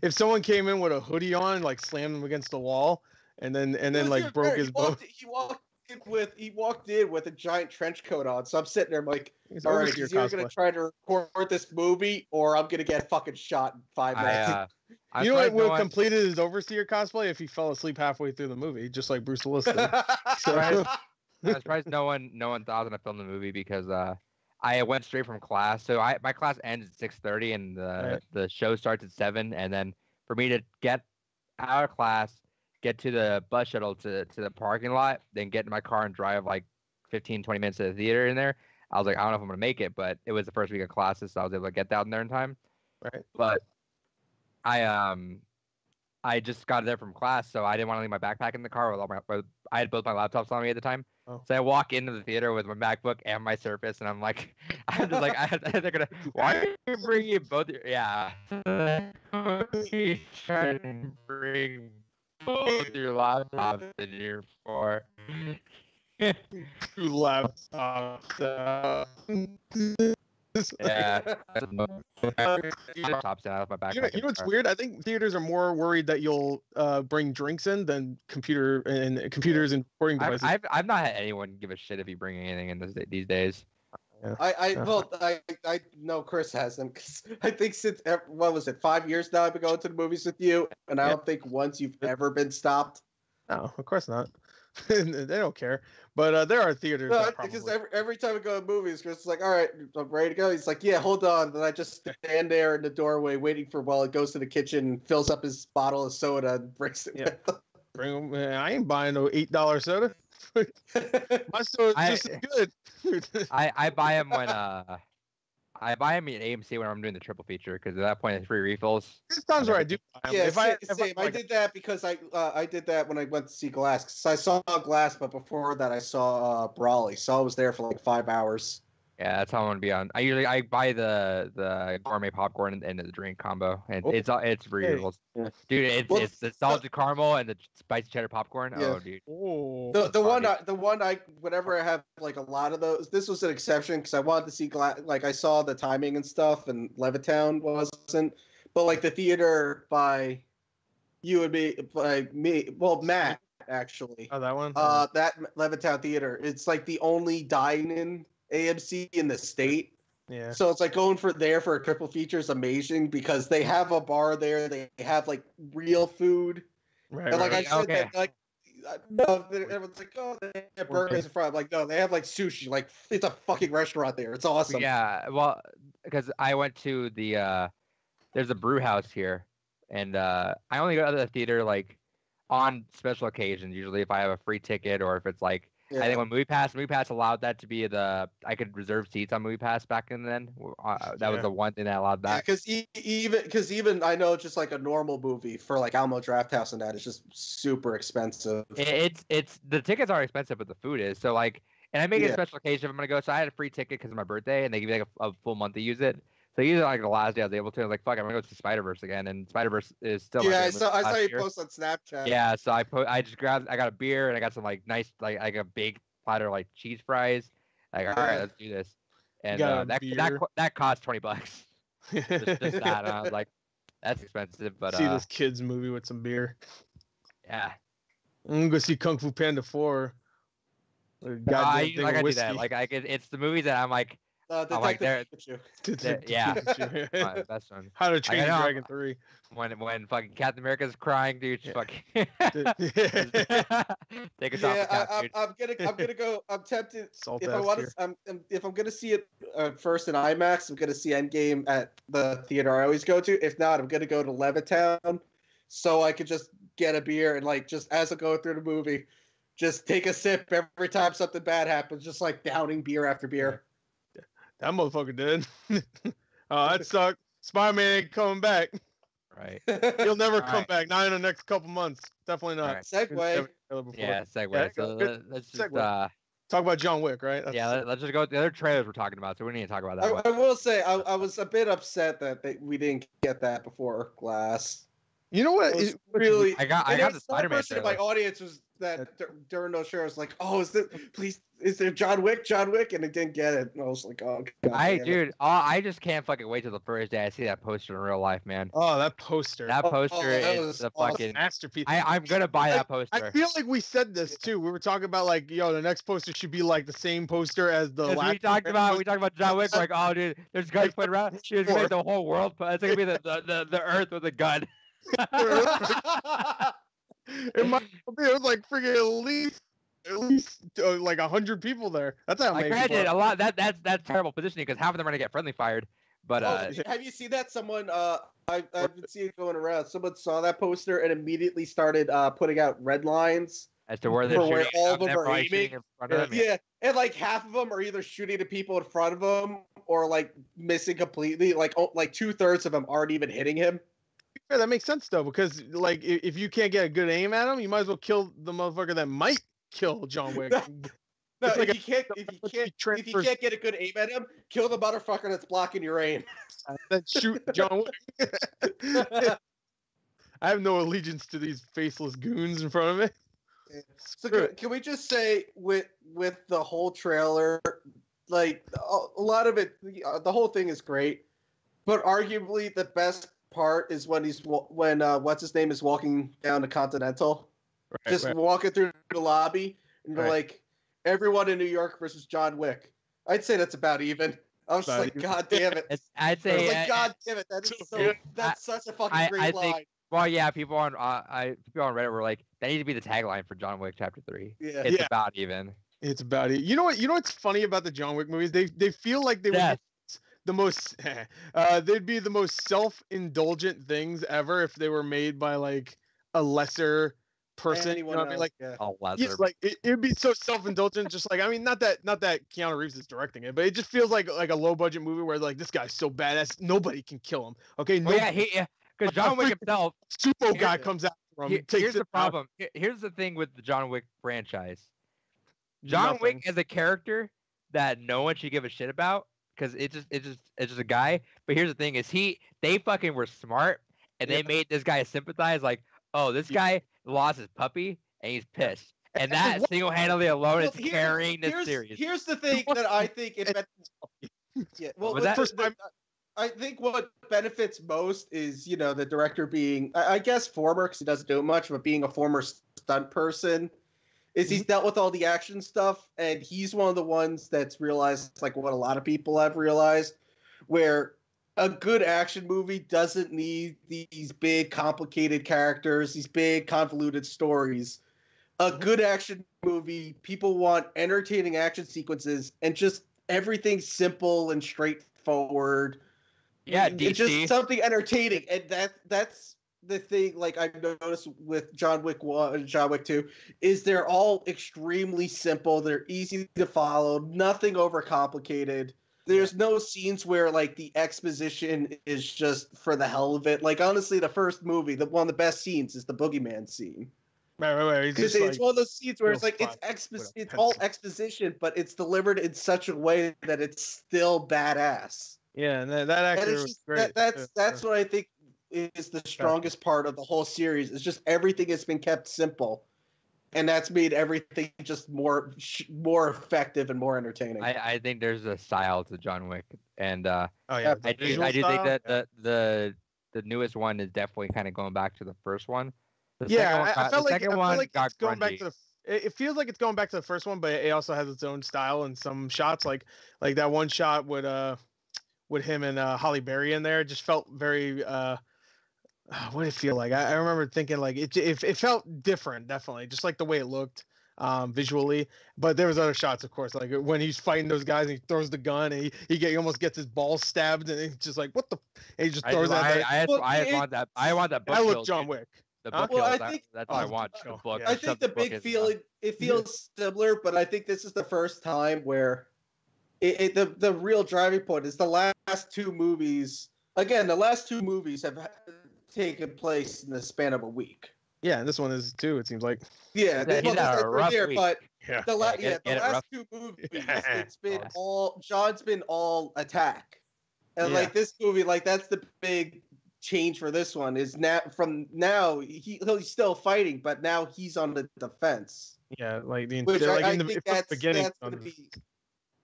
if someone came in with a hoodie on, like slammed him against the wall, and then and then like even broke better. his he boat, walked, he walked in with he walked in with a giant trench coat on. So I'm sitting there I'm like, he's all right, overseer he's either cosplay. gonna try to record this movie or I'm gonna get fucking shot in five I, minutes. uh, I'm you know what surprised would have completed his overseer cosplay if he fell asleep halfway through the movie, just like Bruce Willis. So, I'm surprised no one no one thought I was gonna film the movie because uh, I went straight from class. So I my class ends at six thirty and the Right. the show starts at seven. And then for me to get out of class, get to the bus shuttle to to the parking lot, then get in my car and drive like 15, 20 minutes to the theater in there. I was like, I don't know if I'm gonna make it, but it was the first week of classes, so I was able to get down there in time. Right. But I um I just got there from class, so I didn't want to leave my backpack in the car with all my. With, I had both my laptops on me at the time, Oh. so I walk into the theater with my MacBook and my Surface, and I'm like, I'm just like, I, they're gonna. Why are you bringing both? Your, yeah. What are you trying to bring both your laptops in here for? Two laptops. Uh, Yeah. Laptops and I my backpack. You know, you know what's weird? I think theaters are more worried that you'll uh, bring drinks in than computer and computers and recording I've, devices. I've I've not had anyone give a shit if you bring anything in this, these days. I, I well, I, I know Chris has them 'cause I think since what was it, five years now I've been going to the movies with you, and I Yeah. don't think once you've ever been stopped. no, of course not. they don't care. But uh, there are theaters. No, that because every, every time I go to movies, Chris is like, "All right, I'm ready to go." He's like, "Yeah, hold on." Then I just stand there in the doorway waiting for while it goes to the kitchen, fills up his bottle of soda, and brings it Yeah. with bring man, I ain't buying no eight dollar soda. Him. My soda's I- just as good. I I buy them when uh I buy them at AMC when I'm doing the triple feature because at that point it's free refills. There's times where I do. Buy 'em. yeah, if sa- I, if same. I, like, did that because I uh, I did that when I went to see Glass. 'cause I saw Glass, but before that I saw uh, Brawley, so I was there for like five hours. Yeah, that's how I'm gonna be on. I usually I buy the the gourmet popcorn and, and the drink combo, and Oh, it's all it's free hey. Yeah. Dude, it's Well, it's the salted caramel and the spicy cheddar popcorn. Yeah. Oh, dude. Oh, The the one Bobby. I, the one I whenever I have like a lot of those. This was an exception because I wanted to see Glass. Like I saw the timing and stuff, and Levittown wasn't. But like the theater by you and me, by me, well Matt actually. oh, that one. Uh, that Levittown theater. It's like the only dine-in AMC in the state. yeah. So it's like going for there for a triple feature is amazing because they have a bar there. They have like real food. Right. And like right. I said, Okay. that, like no, they- everyone's like, oh, they have burgers in front. I'm like, no, they have like sushi. Like it's a fucking restaurant there. It's awesome. Yeah, well, because I went to the uh, there's a brew house here, and uh, I only go to the theater like on special occasions. Usually, if I have a free ticket or if it's like I think when MoviePass, MoviePass allowed that to be the I could reserve seats on MoviePass back in then. Uh, that was the one thing that allowed that. because even because even I know just like a normal movie for like Alamo Drafthouse and that is just super expensive. It, it's it's the tickets are expensive, but the food is so like. And I make it a special occasion if I'm gonna go. So I had a free ticket because of my birthday, and they give you like a, a full month to use it. So usually like the last day I was able to. I was like, fuck, I'm gonna go to Spider Verse again, and Spider Verse is still. yeah, I saw I saw you year. post on Snapchat. Yeah, so I put I just grabbed I got a beer and I got some like nice like like a big platter of, like cheese fries. Like all right, let's do this. And uh, that that beer. that cost twenty bucks. Just, just that, and I was like, that's expensive, but see uh, this kids movie with some beer. yeah. I'm gonna go see Kung Fu Panda four. No, I goddamn usually thing like I do that. Like I it's the movie that I'm like Uh, I'm like, Detective there- Pikachu. There- yeah. My best one. How to Train know. Dragon Three. When when fucking Captain America's crying, dude, Yeah. fucking take a shot Yeah, for I, Cap, I'm. I'm gonna, I'm gonna go. I'm tempted. Salt if I want to, I'm, I'm- if I'm gonna see it uh, first in IMAX, I'm gonna see Endgame at the theater I always go to. If not, I'm gonna go to Levittown, so I could just get a beer and like just as I go through the movie, just take a sip every time something bad happens, just like downing beer after beer. That motherfucker did. oh, that sucked. Spider Man ain't coming back. right. He'll never come Alright. back. Not in the next couple months. Definitely not. Alright. He's Segue. never trailer before. Yeah, segue. Yeah, so good let- let's just segue. uh, Talk about John Wick, right? That's- yeah, let, us just go with the other trailers we're talking about. So we need to talk about that I, one. I will say I, I was a bit upset that they, we didn't get that before Glass. You know what? I was It- really I got I got there the Spider Man person in my audience was that dur- during those shows like, oh, is this please? Is there John Wick? John Wick? And I didn't get it. And I was like, oh, God I dude, oh, I just can't fucking wait till the first day I see that poster in real life, man. oh, that poster. That Oh, poster oh, that is was the awesome. fucking. masterpiece. I I'm gonna buy that poster. I feel like we said this too. We were talking about like, yo, the next poster should be like the same poster as the last. we talked about we talked about John Wick. Like, oh, dude, there's guns playing around. Dude, it's gonna be the whole world. But it's gonna be the, the, the, the Earth with a gun. it might be it was like freaking at least at least uh, like a hundred people there. That's how Like, many. people granted, a lot that that's that's terrible positioning because half of them are gonna get friendly fired. But Oh, uh, have you seen that? Someone, uh, I, I've been seeing it going around. Someone saw that poster and immediately started uh, putting out red lines. as to where they're for where shooting, all of them are aiming. in front of them. Yeah, and like half of them are either shooting the people in front of them or like missing completely. Like, oh, like two thirds of them aren't even hitting him. Yeah, that makes sense though, because like i- if you can't get a good aim at him, you might as well kill the motherfucker that might kill John Wick. No, It's if like you can't, if you can't, if you can't get a good aim at him, kill the motherfucker that's blocking your aim. then shoot John Wick. I have no allegiance to these faceless goons in front of me. So can, can we just say with with the whole trailer, like a, a lot of it, the, uh, the whole thing is great, but arguably the best part is when he's when uh, what's his name is walking down the Continental, Right, just right. walking through the lobby, and you're Right. like, everyone in New York versus John Wick. I'd say that's about even. I was just like. God damn it. I'd I say was uh, like, God damn it, that is So so. good. That's such a fucking I- great I think- line. Well, yeah, people on uh, I people on Reddit were like, that needs to be the tagline for John Wick Chapter Three. Yeah. It's Yeah. about even. It's about it. You know what? You know what's funny about the John Wick movies? They they feel like they Death. Would be the most. Uh, they'd be the most self-indulgent things ever if they were made by like a lesser person. Anyone you know what I mean? Like yeah. A Yeah, lesser. like it, it'd be so self-indulgent, just like I mean, not that not that Keanu Reeves is directing it, but it just feels like like a low-budget movie where like this guy's so badass, nobody can kill him. Okay, no well, yeah, he because John Wick himself. Supo guy comes out him. Here- takes here's the problem. Here- Here's the thing with the John Wick franchise. John Wick is a character that no one should give a shit about because it just it's just it's just a guy. But here's the thing: is he they fucking were smart and they Yeah. made this guy sympathize. Like, oh, this Yeah. guy lost his puppy and he's pissed, and that single-handedly alone Well, is carrying this here's, series. Here's the thing that I think it. ben- yeah, well, Was that- First I think what benefits most is you know the director being, I, I guess, former because he doesn't do it much, but being a former stunt person, is Mm-hmm. he's dealt with all the action stuff, and he's one of the ones that's realized like what a lot of people have realized, where a good action movie doesn't need these big complicated characters, these big convoluted stories. A good action movie, people want entertaining action sequences and just everything simple and straightforward. yeah, It's just something entertaining, and that that's the thing. Like I've noticed with John Wick one and John Wick two, is they're all extremely simple. They're easy to follow. Nothing overcomplicated. There's no scenes where like the exposition is just for the hell of it. Like honestly, the first movie, the one of the best scenes is the boogeyman scene. Right, right, right. Because it's like, one of those scenes where it's like it's expo- it's all exposition, but it's delivered in such a way that it's still badass. yeah, and that, that actor it's was great. that, that's that's what I think is the strongest part of the whole series. It's just everything has been kept simple, and that's made everything just more more effective and more entertaining. I, I think there's a style to John Wick, and uh, Oh yeah, I do I do think that the the the newest one is definitely kind of going back to the first one. The yeah, second one, I, I felt the like second I one felt like it's going back to the it, it feels like it's going back to the first one, but it also has its own style and some shots like like that one shot with uh with him and uh Halle Berry in there. Just felt very uh what did it feel like? I, I remember thinking like it, it it felt different, definitely, just like the way it looked um, visually. But there was other shots, of course, like when he's fighting those guys and he throws the gun and he, he, get, he almost gets his balls stabbed and he's just like, what the? And he just I, throws I, that. I, I, Well, I it- want that. I want that book. I look John. Wick. The Huh? book Well, I kills, that- think- that's what I Oh, want. oh, The book. yeah. I think the book big in, uh, feeling it feels similar, but I think this is the first time where it, it the the real driving point is the last two movies. Again, the last two movies have ha- taken place in the span of a week. Yeah, and this one is too. It seems like. Yeah, He's they, had- he's well, had that's a like rough there, week. but Yeah. the la- Yeah, yeah, the last rough. two movies, Yeah. it's been Yes. all John's been all attack, and Yeah. like this movie, like that's the big change for this one is now from now he he's still fighting, but now he's on the defense. Yeah, like the which like I, I in the think the that's beginning. that's on gonna be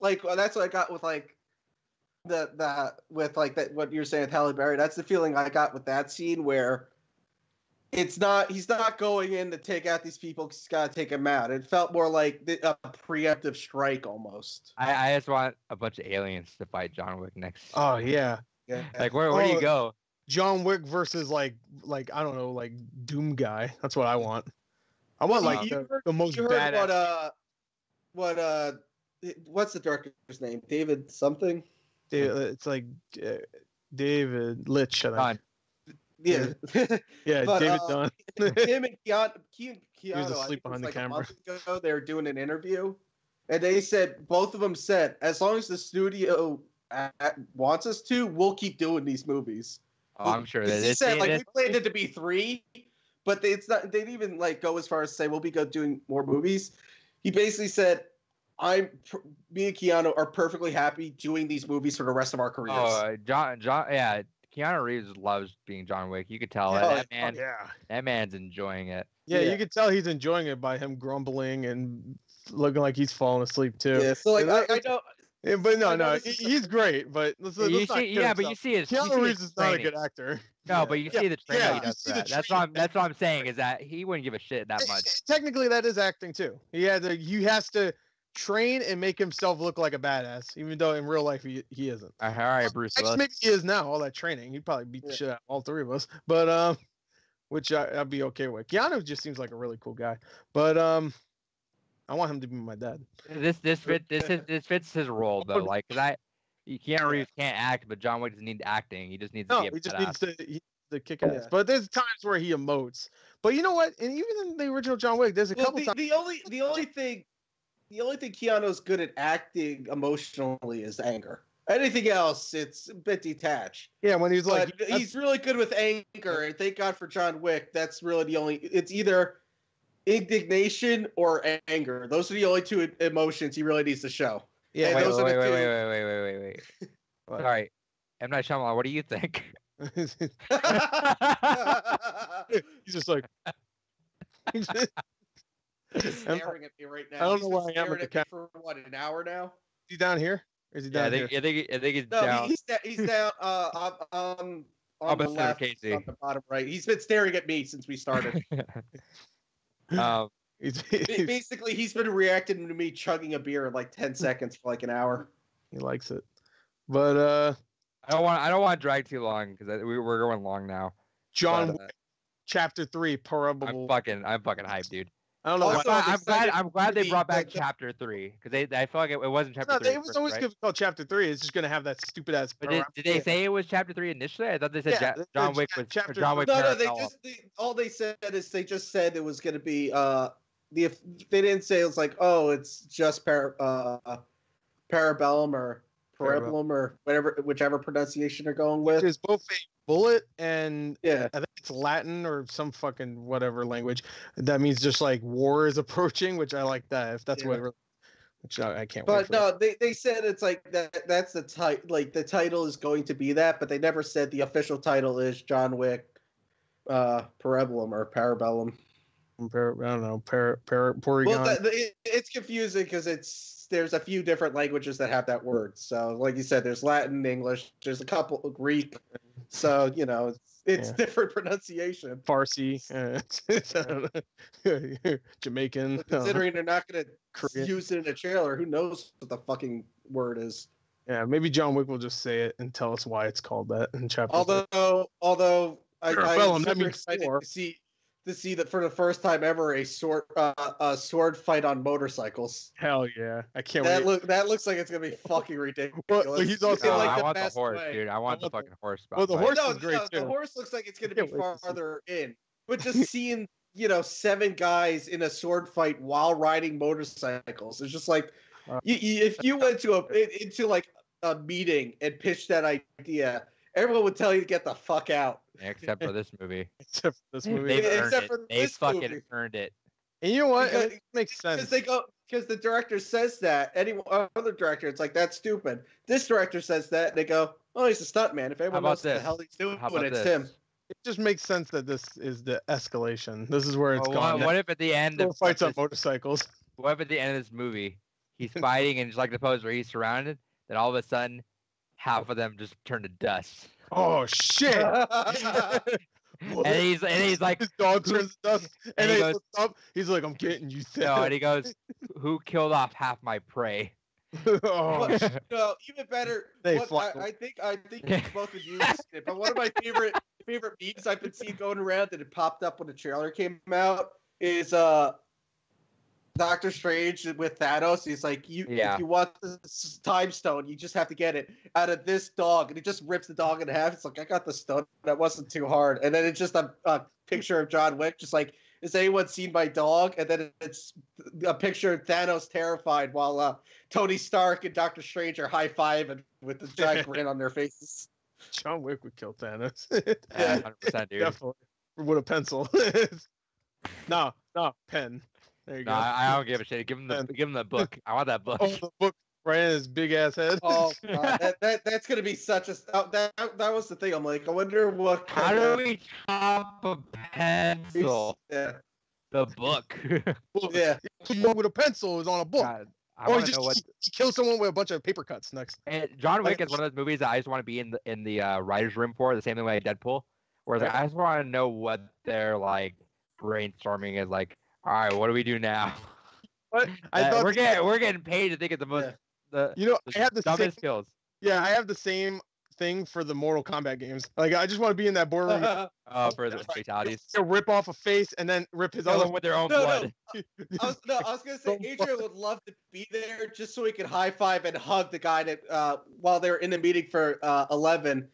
like well, that's what I got with like the the with like that what you're saying with Halle Berry. That's the feeling I got with that scene where it's not he's not going in to take out these people. He's got to take them out. It felt more like the- a preemptive strike almost. I, I just want a bunch of aliens to fight John Wick next. Oh yeah, Yeah. like where where do you Oh, go? John Wick versus like like I don't know like Doom guy. That's what I want. I want like you the, heard- the most you heard badass. what uh what uh what's the director's name? David something. Da- it's like uh, David Leitch. I think. Yeah. Yeah, but, David uh, Dunn. him and Keanu, Ke- Keanu was asleep think it behind the like a camera. month ago, they were doing an interview, and they said both of them said, as long as the studio uh, wants us to, we'll keep doing these movies. oh, I'm sure that he said like it's- we planned it to be three, but they, it's not. They didn't even like go as far as say we'll be go doing more movies. He basically said, "I'm me and Keanu are perfectly happy doing these movies for the rest of our careers." Oh, uh, John, John, yeah. Keanu Reeves loves being John Wick. You could tell Yeah, it. oh, that man, yeah. that man's enjoying it. yeah, Yeah. you can tell he's enjoying it by him grumbling and looking like he's falling asleep too. yeah. So like Yeah, I, that- I know. Yeah, but no, no, this he- is- he's great. But let's, let's you not see, kid yeah, but you see his. you see Keanu his Reeves is not a good actor. No, but you Yeah, see the training yeah, he does see for the that. That's what I'm. That's what I'm saying is that he wouldn't give a shit that much. Technically, that is acting too. He had to. He has to train and make himself look like a badass, even though in real life he, he isn't. All right, Bruce Actually, Willis. maybe he is now. All that training, he'd probably beat the Yeah. shit out of all three of us. But um, which I, I'd be okay with. Keanu just seems like a really cool guy. But um, I want him to be my dad. This this fit this is, this fits his role though. Like, 'cause I Keanu Reeves can't act, but John Wick doesn't need acting. He just needs to No, be a he just badass. needs to he needs to kick Yeah. ass. But there's times where he emotes. But you know what? And even in the original John Wick, there's a Well, couple the, times. the only the only thing the only thing Keanu's good at acting emotionally is anger. Anything else, it's a bit detached. Yeah, when he's like, but he's really good with anger, and thank God for John Wick. That's really the only. It's either indignation or anger. Those are the only two emotions he really needs to show. yeah, Wait, those wait, are wait, the wait, two. wait, wait, wait, wait, wait, wait. What? Sorry, M Night Shyamalan. What do you think? he's just like. He's staring at me right now. I don't He's know why I am with staring the at me for what an hour now. Is he down here? Or is he yeah, I down think here? I think I think he's No, down. he, he's da- he's down uh, on, on, on the Opposite of left, Casey. on the bottom right. He's been staring at me since we started. um, He's, he's- Basically, he's been reacting to me chugging a beer in like ten seconds for like an hour. he likes it. But uh, I don't want I don't want to drag too long because we, we're going long now. John But, uh, Chapter Three, parable. I'm fucking I'm fucking hyped, dude. I don't know. Also, why. I'm, I'm I'm glad I'm glad they brought back the- the- chapter three because they I felt like it, it wasn't chapter No, three. they, it was first, always right? gonna be called Chapter Three. It's just gonna have that stupid ass. But did, did they say it was chapter three initially? I thought they said Yeah, Ja- they John Wick was chapter John Wick. No, no, they just they, all they said is they just said it was going to be uh the they didn't say it was like oh it's just par uh parabellum or parabellum or whatever whichever pronunciation they're going with. Which is both a bullet and Yeah, I think it's Latin or some fucking whatever language. That means just like war is approaching, which I like that. If that's what, Yeah. it- which I, I can't. but that. no, they, they said it's like that. That's the title. Like the title is going to be that, but they never said the official title is John Wick, uh, Parabellum or Parabellum. I don't know. Par, par, Porygon. Well, that, it, it's confusing because it's there's a few different languages that have that word. So, like you said, there's Latin, English. There's a couple Greek. So you know, it's, it's Yeah. different pronunciation. Farsi, uh, Jamaican, uh, But considering they're not going to use it in a trailer, who knows what the fucking word is? Yeah, maybe John Wick will just say it and tell us why it's called that in chapter. Although, although I, I well, am super excited to see to see that for the first time ever a sword uh, a sword fight on motorcycles. hell yeah, I can't That wait. look that looks like it's gonna be fucking ridiculous. he's In, also- No, like, I the want the best horse, way. dude. I want the want the- fucking horse. Well, the fight. horse no, is great, no, too. the horse looks like it's gonna be wait to farther in. But just seeing you know seven guys in a sword fight while riding motorcycles, it's just like Uh, you, you, if you went to a in- into like a meeting and pitched that idea, everyone would tell you to get the fuck out. except for this movie. Except for this movie. They've Yeah, earned except it. for They this fucking movie. earned it. And you know what? Because- it makes sense. Because they go because the director says that. Any other director, it's like that's stupid. This director says that. and They go, oh, he's a stuntman. If anyone about knows what the hell he's doing, How about it's this? him. It just makes sense that this is the escalation. This is where it's Well, gone. what, what if at the end of fights on motorcycles. what if at the end of this movie he's fighting and just like the pose where he's surrounded, then all of a sudden half of them just turn to dust. Oh shit! And he's and he's like his dog turns to dust, and, and he he goes- looks up. He's like, "I'm getting you." no, and he goes, Who killed off half my prey? oh, But, no, even better. They what, fly- I, I think I think you both of you it, but one of my favorite favorite memes I've been seeing going around that it popped up when the trailer came out is uh Doctor Strange with Thanos. He's like, you Yeah. if you want this time stone, you just have to get it out of this dog, and he just rips the dog in half. It's like I got the stone. That wasn't too hard. And then it's just a, a picture of John Wick, just like. Has anyone seen my dog? And then it's a picture of Thanos terrified while uh, Tony Stark and Doctor Strange are high fiving with the giant grin on their faces. John Wick would kill Thanos. Yeah, 100%, dude. Definitely with a pencil. no, no pen. There you No, go. I, I don't give a shit. Give him the give him the book. I want that book. Oh, the book right in his big ass head. Oh, God, that, that that's gonna be such a oh, that that was the thing. I'm like, I wonder what. How kind do of- we chop a pencil? Yeah, The book. Book. yeah. Someone with a pencil is on a book. God, I or he want to just know what. he, he someone with a bunch of paper cuts next. And John Wick is one of those movies that I just want to be in the in the uh, writers' room for, the same thing like Deadpool. Whereas like, I just want to know what their like brainstorming is like. All right, what do we do now? What? I Uh, thought we're getting we're getting paid to think of the most Yeah. the, you know the I have the same, dumbest skills. yeah I have the same thing for the Mortal Kombat games. Like I just want to be in that boardroom, Oh, for the fatalities. to rip off a face and then rip his Kill other with their own No, no. blood. I was no, I was gonna say Don't Adrian would love to be there just so he could high five and hug the guy that uh, while they were in the meeting for uh, eleven,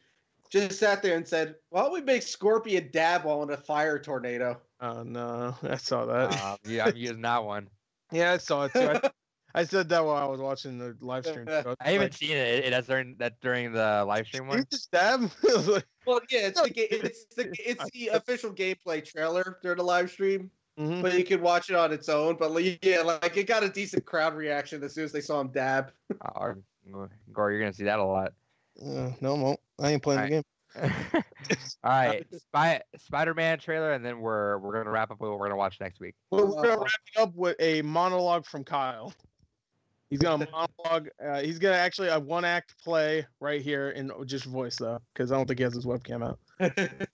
just sat there and said, "Why don't we make Scorpion dab while in a fire tornado?" Oh no, I saw that. Um, yeah, I'm using that one. yeah, I saw it too. I, I said that while I was watching the live stream. Yeah. too. was I haven't like, seen it. It- That's during that during the live stream "You one. just stab. I was like, Well, yeah, it's No, the ga- it's the it's the official gameplay trailer during the live stream, mhm. but you can watch it on its own. But like, yeah, like it got a decent crowd reaction as soon as they saw him dab. Oh, Gor, you're gonna see that a lot. Uh, no, I won't. I ain't playing the game. All right, Spy, Spider-Man trailer, and then we're we're gonna wrap up with what we're gonna watch next week. Well, we're gonna wrap it up with a monologue from Kyle. He's gonna monologue. Uh, he's gonna actually a one act play right here in just voice though, because I don't think he has his webcam out.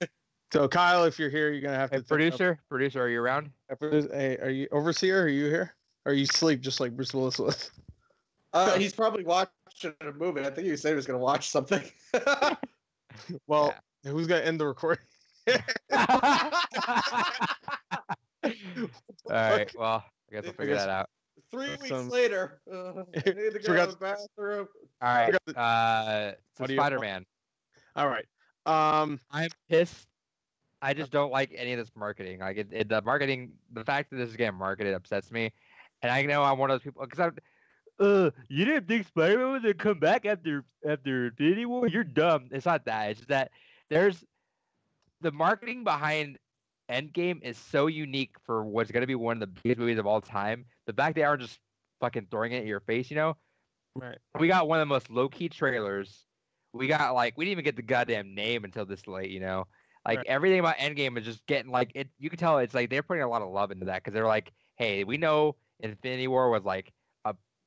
So Kyle, if you're here, you're gonna have Hey, to producer, producer, are you around? Hey, are you overseer? Are you here? Or you sleep just like Bruce Willis was? Uh, he's probably watching a movie. I think he said he was going to watch something. Well, who's gonna end the recording? All right. Well, I guess we'll figure guess- that out. Three weeks Some- later, uh, I need to go Forgot- to the bathroom. All right. the- Uh, so What do you- Spider-Man. All right. Um, I'm pissed. I just don't like any of this marketing. Like it, it, the marketing, the fact that this is getting marketed upsets me. And I know I'm one of those people because I'm. Uh, you didn't think Spider-Man was gonna come back after after Infinity War? You're dumb. It's not that. It's just that there's the marketing behind Endgame is so unique for what's gonna be one of the biggest movies of all time. The fact they aren't just fucking throwing it in your face, you know. right. We got one of the most low key trailers. We got like we didn't even get the goddamn name until this late, you know. Like Right. everything about Endgame is just getting like it. You can tell it's like they're putting a lot of love into that because they're like, hey, we know Infinity War was like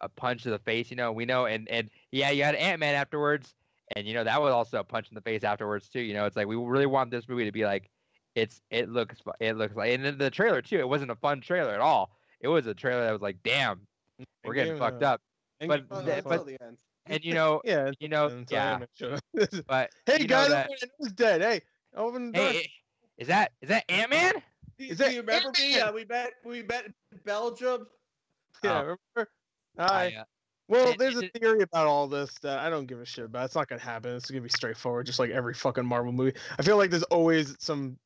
a, a punch to the face, you know. We know, and and yeah, you had Ant Man afterwards, and you know that was also a punch in the face afterwards too. You know, it's like we really want this movie to be like it's it looks it looks like and in the trailer too. It wasn't a fun trailer at all. It was a trailer that was like, damn, we're getting Endgame, fucked up. Endgame but Oh, the- until the end. And you know, yeah, you know, yeah. Ant-Man showed up. But hey guys, that- Ant-Man dead. Hey, open the door. hey, is that is that Ant Man? Do, Is do that you remember me? Ant-Man? Uh, we met we met in Belgium. yeah, Oh. remember? Hi. uh, Well, It- there's a it- theory about all this that I don't give a shit about. It's not gonna happen. It's gonna be straightforward, just like every fucking Marvel movie. I feel like there's always some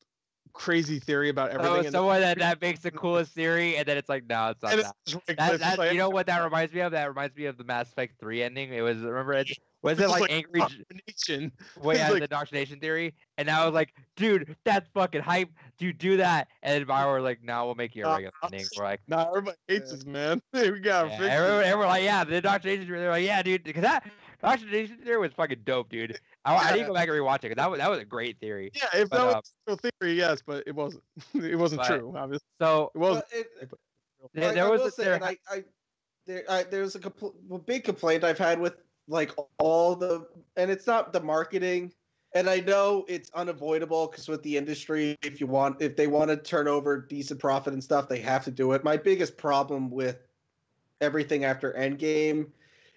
crazy theory about everything. oh, someone that, that makes the coolest theory, and then it's like, no, it's not and that. it's That, that, like, you know what that reminds me of? That reminds me of the Mass Effect 3 ending. It was remember it was it like, like angry J- combination. well, it's yeah, like- the indoctrination theory? And I was like, dude, that's fucking hype. Dude, do that. And then Bioware were like, no, we'll make you a Uh, regular ending. We're like, Nah, everybody hates Yeah. this man. we gotta yeah, fix everyone, it. everyone like, yeah, the indoctrination theory. They're like, yeah, dude, because that indoctrination theory was fucking dope, dude. I, I need to go back and rewatch it because that was that was a great theory. Yeah, if but, that uh, was a theory, yes, but it wasn't. it wasn't but- true. Obviously, So it was. But it- there, I- there I was will a, say, there, and I, I, there, I, there's a, compl- a big complaint I've had with like all the, and it's not the marketing, and I know it's unavoidable because with the industry, if you want, if they want to turn over decent profit and stuff, they have to do it. My biggest problem with everything after Endgame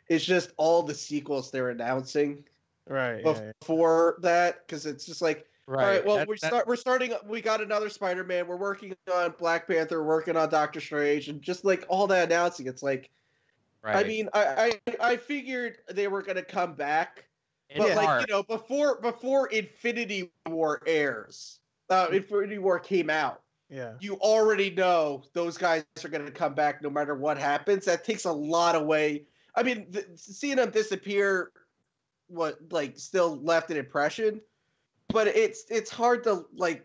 is just all the sequels they're announcing Right. Yeah, yeah. before that, because it's just like. right. All right. Well, that- we that- start. We're starting. We got another Spider-Man. We're working on Black Panther. Working on Doctor Strange, and just like all that announcing, it's like. I mean, I, I I figured they were gonna come back, It's but like hard. you know, before before Infinity War airs, uh, Infinity War came out. yeah. You already know those guys are gonna come back no matter what happens. That takes a lot away. I mean, th- seeing them disappear, what like still left an impression, but it's it's hard to like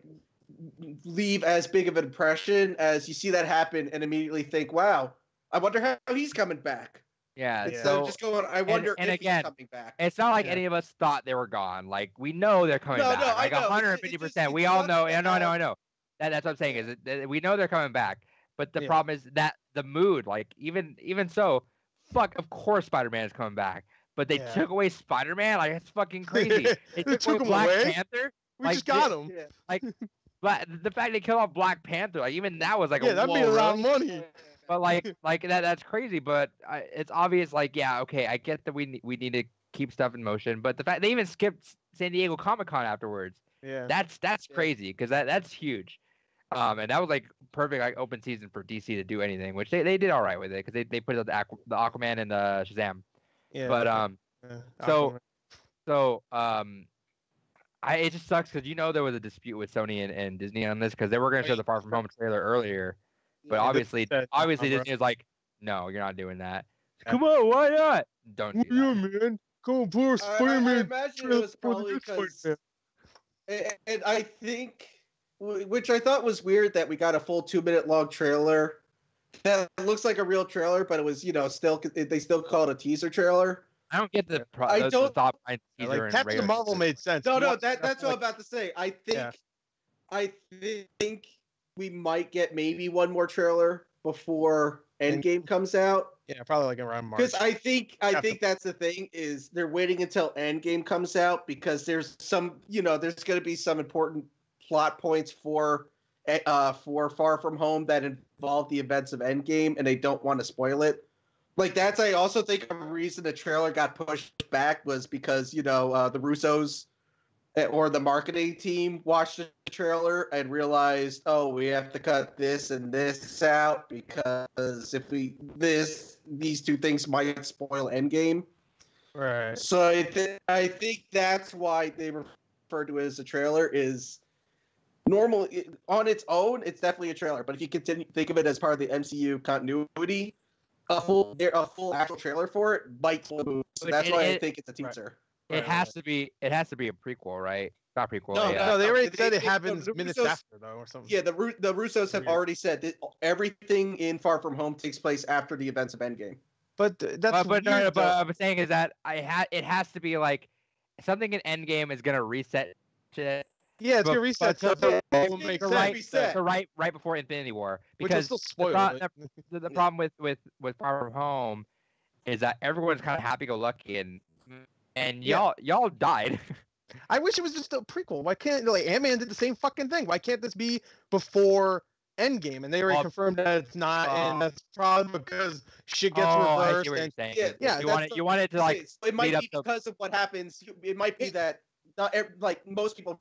leave as big of an impression as you see that happen and immediately think, "Wow, I wonder how he's coming back." yeah. Instead So just going, "I wonder and if again, he's coming back." It's not like Yeah. any of us thought they were gone. Like we know they're coming No, back. no, I like know. It's- it's 150 just- percent. We all know. Yeah, no, I know, I know. That, that's what I'm saying. Is that- that we know they're coming back, but the Yeah. problem is that the mood. Like even even so, fuck. Of course, Spider-Man is coming back, but they Yeah. took away Spider-Man. Like it's fucking crazy. They They took, took away Black away? Panther. We Like, just got the- him. Yeah. But the fact they killed off Black Panther, like even that was like a yeah, that'd be whoa, a lot of money. But like, like that that's crazy. But I, it's obvious. Like, yeah, okay, I get that we we need to keep stuff in motion. But the fact they even skipped San Diego Comic Con afterwards, Yeah. that's that's Yeah. crazy because that that's huge. Um, and that was like perfect like open season for DC to do anything, which they, they did all right with it because they, they put out the, Aqu- the Aquaman and the Shazam. yeah. But um, yeah, so- so um, I it just sucks because you know there was a dispute with Sony and, and Disney on this because they were gonna show the Far From Home trailer earlier, but Yeah. obviously said, obviously "Nah, Disney was like, no, you're not doing that. Yeah. Come on, why not? Don't do yeah, that. man. Come on, poor I, I, I Spider-Man. imagine it was probably because, and, and I think, which I thought was weird that we got a full two minute long trailer that looks like a real trailer, but it was you know still they still call it a teaser trailer. I don't get the pro- I the, the don't- thought behind Yeah, teaser like and Captain regular Marvel teaser. made sense. No, You no, that that's what I'm about to say. I think, Yeah. I think we might get maybe one more trailer before Endgame comes out. Yeah, probably like around March. Because I think I think that's the thing is they're waiting until Endgame comes out because there's some you know there's going to be some important plot points for eh, uh for Far From Home that involve the events of Endgame and they don't want to spoil it. Like that's I also think a reason the trailer got pushed back was because you know uh, the Russos Eh, or the marketing team watched the trailer and realized oh we have to cut this and this out because if we this these two things might spoil Endgame. right. So I, th- I think that's why they refer to it as a trailer. Is normal on its own, it's definitely a trailer. But if you continue think of it as part of the MCU continuity, a full a full actual trailer for it might spoil the movie. So But that's it- why I think it's a teaser. It Right, has right. to be. It has to be a prequel, right? Not prequel. No, yeah. No, they already said it happens the minutes Russos- after though, or something. Yeah, the Ru- the Russos have Weird. already said that everything in Far From Home takes place after the events of Endgame. but that's but but, no, no, but what I'm saying is that I ha- it has to be like something in Endgame is gonna reset shit yeah, it's but- gonna reset but to- stuff. that will make to gonna sense. right reset. to right right before Infinity War Which will because still spoil pro- the, the problem with with with Far From Home is that everyone's kind of happy go lucky and and y'all y'all died. I wish it was just a prequel. Why can't like Ant Man did the same fucking thing? Why can't this be before Endgame? And they already Well, confirmed that it's not, and uh, that's probably because shit gets oh, I reversed. see what you're And saying. Yeah, yeah, you want it. You want it to like. So it might be because of what happens. It might be that not like most people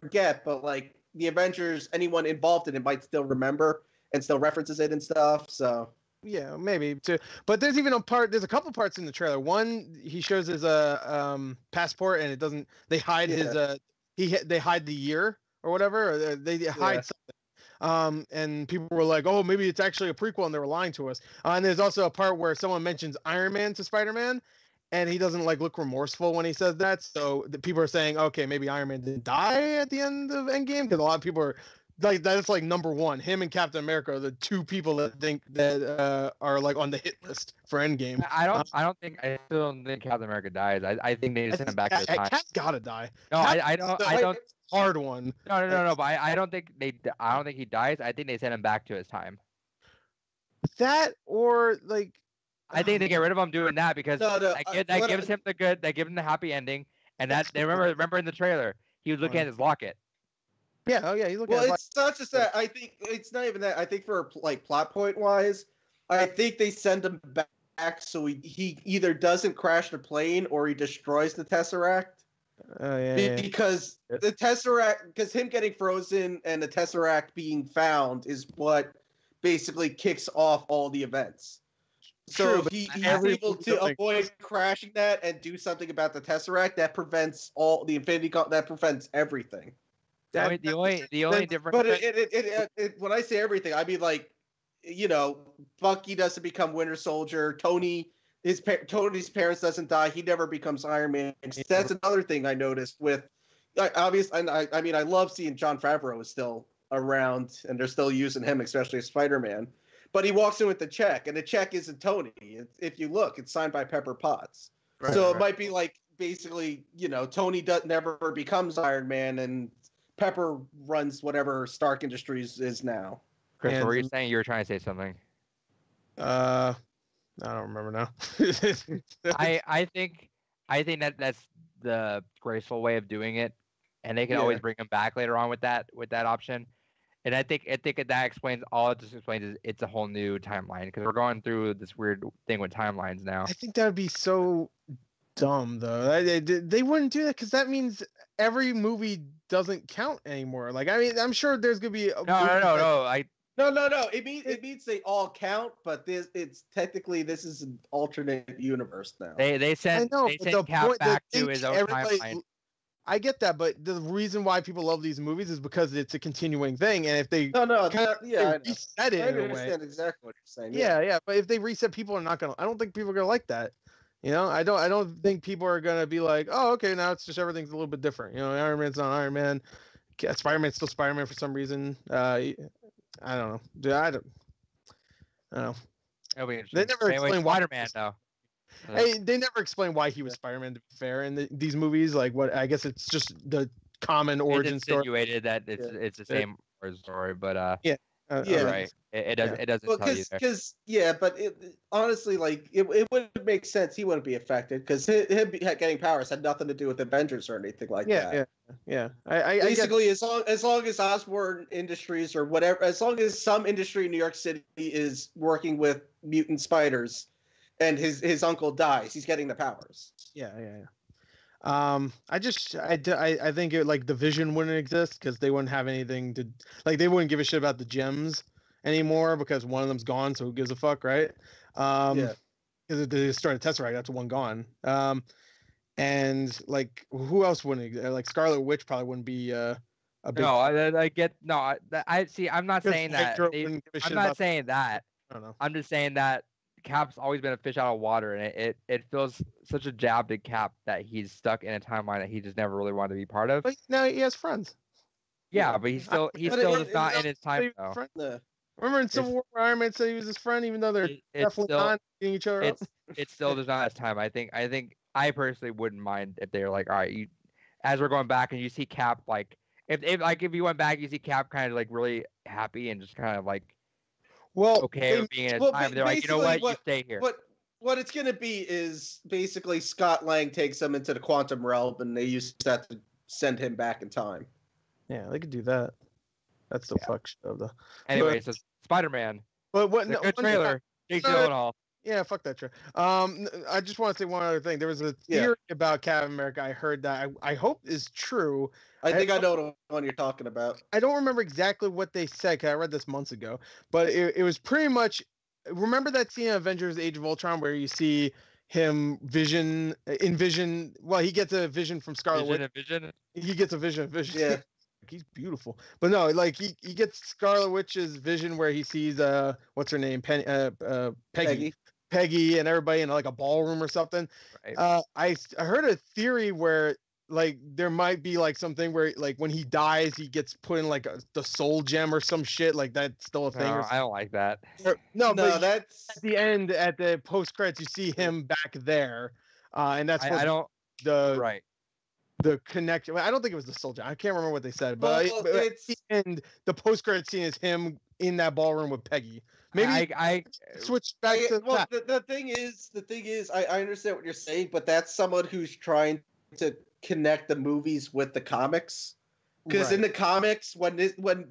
forget, but like the Avengers, anyone involved in it might still remember and still references it and stuff. So yeah, maybe too. But there's even a part. There's a couple parts in the trailer. One, he shows his uh um passport, and it doesn't. They hide his uh he they hide the year or whatever. Or they, hide Yeah. something. Um, and people were like, "Oh, maybe it's actually a prequel," and they were lying to us. Uh, and there's also a part where someone mentions Iron Man to Spider-Man, and he doesn't like look remorseful when he says that. So the people are saying, "Okay, maybe Iron Man didn't die at the end of Endgame," because a lot of people are like, "That's like number one." Him and Captain America are the two people that think that uh, are like on the hit list for Endgame. I don't. I don't think. I still don't think Captain America dies. I, I think they just send him back to his time. Cap's gotta die. No, Cap- I, I don't. I don't. Hard one. No, no, no, no. But I, I don't think they. d- I don't think he dies. I think they send him back to his time. That or like. I think they get rid of him doing that because no, no, that, uh, that gives I- him the good. That gives him the happy ending. And that they remember. Remember in the trailer, he was looking at his locket. Yeah. Oh yeah. He's looking Well, it's not just that. I think it's not even that. I think for like plot point wise, I think they send him back so he, he either doesn't crash the plane or he destroys the Tesseract. Oh yeah. Be- yeah, because the Tesseract, because him getting frozen and the Tesseract being found is what basically kicks off all the events. So True, he, he's able to don't avoid crashing that and do something about the Tesseract, that prevents all the Infinity. That prevents everything. The That- only, the only, the only Then- difference. But it, it, it, it, it, when I say everything, I mean like, you know, Bucky doesn't become Winter Soldier. Tony, his pa- Tony's parents doesn't die. He never becomes Iron Man. That's another thing I noticed with, like, obvious. And I, I mean, I love seeing Jon Favreau is still around and they're still using him, especially as Spider Man. But he walks in with the check, and the check isn't Tony. If you look, it's signed by Pepper Potts. Right, so it right. might be like basically, you know, Tony does, never becomes Iron Man, and Pepper runs whatever Stark Industries is now. Chris, what were you saying? You were trying to say something. Uh, I don't remember now. I, I think, I think that that's the graceful way of doing it, and they can always bring him back later on with that, with that option. And I think, I think that explains all it just explains is it's a whole new timeline because we're going through this weird thing with timelines now. I think that would be so dumb, though. I- They, they, they wouldn't do that because that means every movie doesn't count anymore. Like, I mean, I'm sure there's gonna be. A No, no, no, no. I, No, no, no. It means it means they all count, but this it's technically this is an alternate universe now. they, they I sent, know, they but sent the Cap point, back to his is own timeline. I get that, but the reason why people love these movies is because it's a continuing thing, and if they no, no, kind that- of yeah, I, know. reset it I in a way, understand exactly what you're saying. yeah, yeah. But if they reset, people are not gonna. I don't think people are gonna like that. You know, I don't. I don't think people are gonna be like, oh, okay, now it's just everything's a little bit different. You know, Iron Man's not Iron Man. Spider Man's still Spider Man for some reason. Uh, I don't know. Dude, I don't. I don't know. It'll be They never Same explain why Spider-Man he's- though. Uh, Hey, they never explain why he was Spider Man. To be fair, in the, these movies, like what I guess it's just the common origin it's story. insinuated that it's Yeah. it's the same origin story, but uh, Uh, Yeah. right, it, it does Yeah. it doesn't Well, tell you because yeah, but it, honestly, like it, it would make sense he wouldn't be affected because him, getting powers had nothing to do with Avengers or anything like yeah, that. yeah, yeah. I, I, I get, Basically, as long as long as Osborne Industries or whatever, as long as some industry in New York City is working with mutant spiders, and his his uncle dies, he's getting the powers. yeah, yeah, yeah. Um, I just, I, I, I think it like the Vision wouldn't exist because they wouldn't have anything to, like, they wouldn't give a shit about the gems anymore because one of them's gone. So who gives a fuck, right? Um, Yeah. because they started Tesseract, that's one gone. Um, and like, who else wouldn't? Like Scarlet Witch probably wouldn't be uh, a big. No, I, I- get no. I, I see. I'm not saying that. They- wouldn't give a I'm not saying that. I don't know. I'm just saying that Cap's always been a fish out of water, and it, it, it feels such a jab to Cap that he's stuck in a timeline that he just never really wanted to be part of. But now he has friends. Yeah, but he's still he's still it- just it- not it- in his time though. a friend. Yeah. Remember in It's- Civil War, Iron Man said he was his friend, even though they're It- definitely still not beating each other up. it's it's still just not his time. I think I think I personally wouldn't mind if they're like, all right, you as we're going back and you see Cap like if, if like if you went back, you see Cap kind of like really happy and just kind of like Well, okay they- with being in his well, time. They're like, you know basically what, you stay here. What what it's gonna be is basically Scott Lang takes him into the quantum realm, and they use that to send him back in time. Yeah, they could do that. That's the Yeah. fuck shit of the. Anyway, so Spider Man. But what? The No, good one thing I- trailer. Jake Gyllenhaal. Yeah, fuck that trailer. Um, n- I just want to say one other thing. There was a Yeah. theory about Captain America. I heard that. I, I hope is true. I I- think I know what one you're talking about. I don't remember exactly what they said. Cause I read this months ago, but it, it was pretty much. Remember that scene in Avengers: Age of Ultron where you see him vision in Vision. Well, he gets a vision from Scarlet Vision Witch. Vision. He gets a vision. of Vision. Yeah. he's beautiful. But no, like he, he gets Scarlet Witch's vision where he sees uh what's her name Penny uh, uh Peggy, Peggy. Peggy and everybody in like a ballroom or something. Right. Uh, I s- I heard a theory where like there might be like something where like when he dies he gets put in like a, the soul gem or some shit like that's still a thing. no, or, I don't like that. or- no, No, but that's at the end at the post credits you see him back there, uh, and that's I, I don't. the right. the connection. I don't think it was the soul gem. I can't remember what they said, but, well, but at it's the the post credit scene is him in that ballroom with Peggy. Maybe I, I switch back I- to well, that. the, the thing is, the thing is, I, I understand what you're saying, but that's someone who's trying to connect the movies with the comics. Because in the comics, when this, when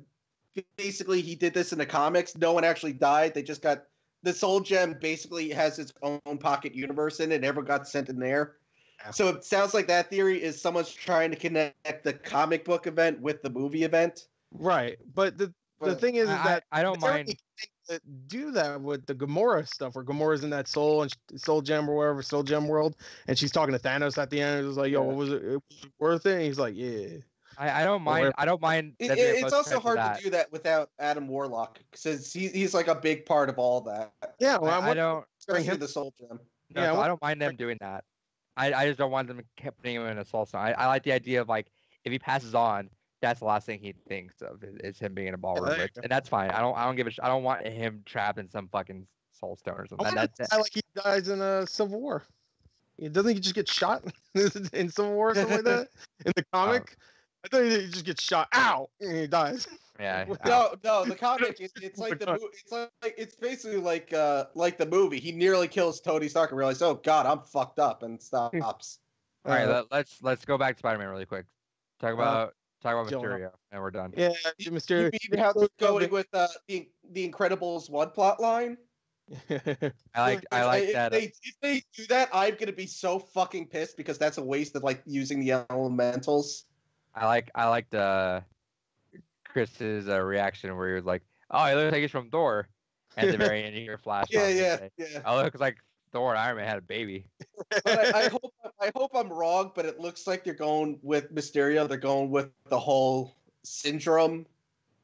basically he did this in the comics, no one actually died. They just got the Soul Gem. Basically, has its own pocket universe in it. Never got sent in there. Yeah. So it sounds like that theory is someone's trying to connect the comic book event with the movie event. right, but the the thing is, is that I, I don't mind. Already trying to do that with the Gamora stuff, where Gamora's in that soul and soul gem or whatever soul gem world, and she's talking to Thanos at the end. It was like, "Yo, Yeah. was it, it was worth it?" And he's like, "Yeah." I, I don't mind. I don't mind. It, that it's also hard that. to do that without Adam Warlock because he, he's like a big part of all that, Yeah, well, I'm I, I don't. Bring him- the Soul Gem. No, Yeah, so what- I don't mind them doing that. I, I just don't want them kept putting him in a soul stone. I, I like the idea of like if he passes on, that's the last thing he thinks of is, is him being in a ballroom, there you which- go. and that's fine. I don't I don't give a sh- I don't want him trapped in some fucking soul stone or I something. wonder That's if it. I like he dies in a Civil War. He- Doesn't he just get shot in Civil War or something like that in the comic? I thought he just gets shot. Ow, and he dies. Yeah. No, no, the comic is it's like the mo- it's like it's basically like uh like the movie. He nearly kills Tony Stark and realizes, oh god, I'm fucked up, and stops. All right, Uh, let, let's let's go back to Spider-Man really quick. Talk about talk about Jonah. Mysterio, and we're done. yeah, You Mysterio. mean how they're going with uh, the the Incredibles one plot line? I like I like if that. uh, They, if they do that, I'm gonna be so fucking pissed because that's a waste of like using the elementals. I like I liked uh, Chris's uh, reaction where he was like, "Oh, he looks like he's from Thor," and at the very end you hear Flash. Yeah, yeah, say, yeah. Oh, it looks like Thor and Iron Man had a baby. But I, I hope I hope I'm wrong, but it looks like they're going with Mysterio. They're going with the whole syndrome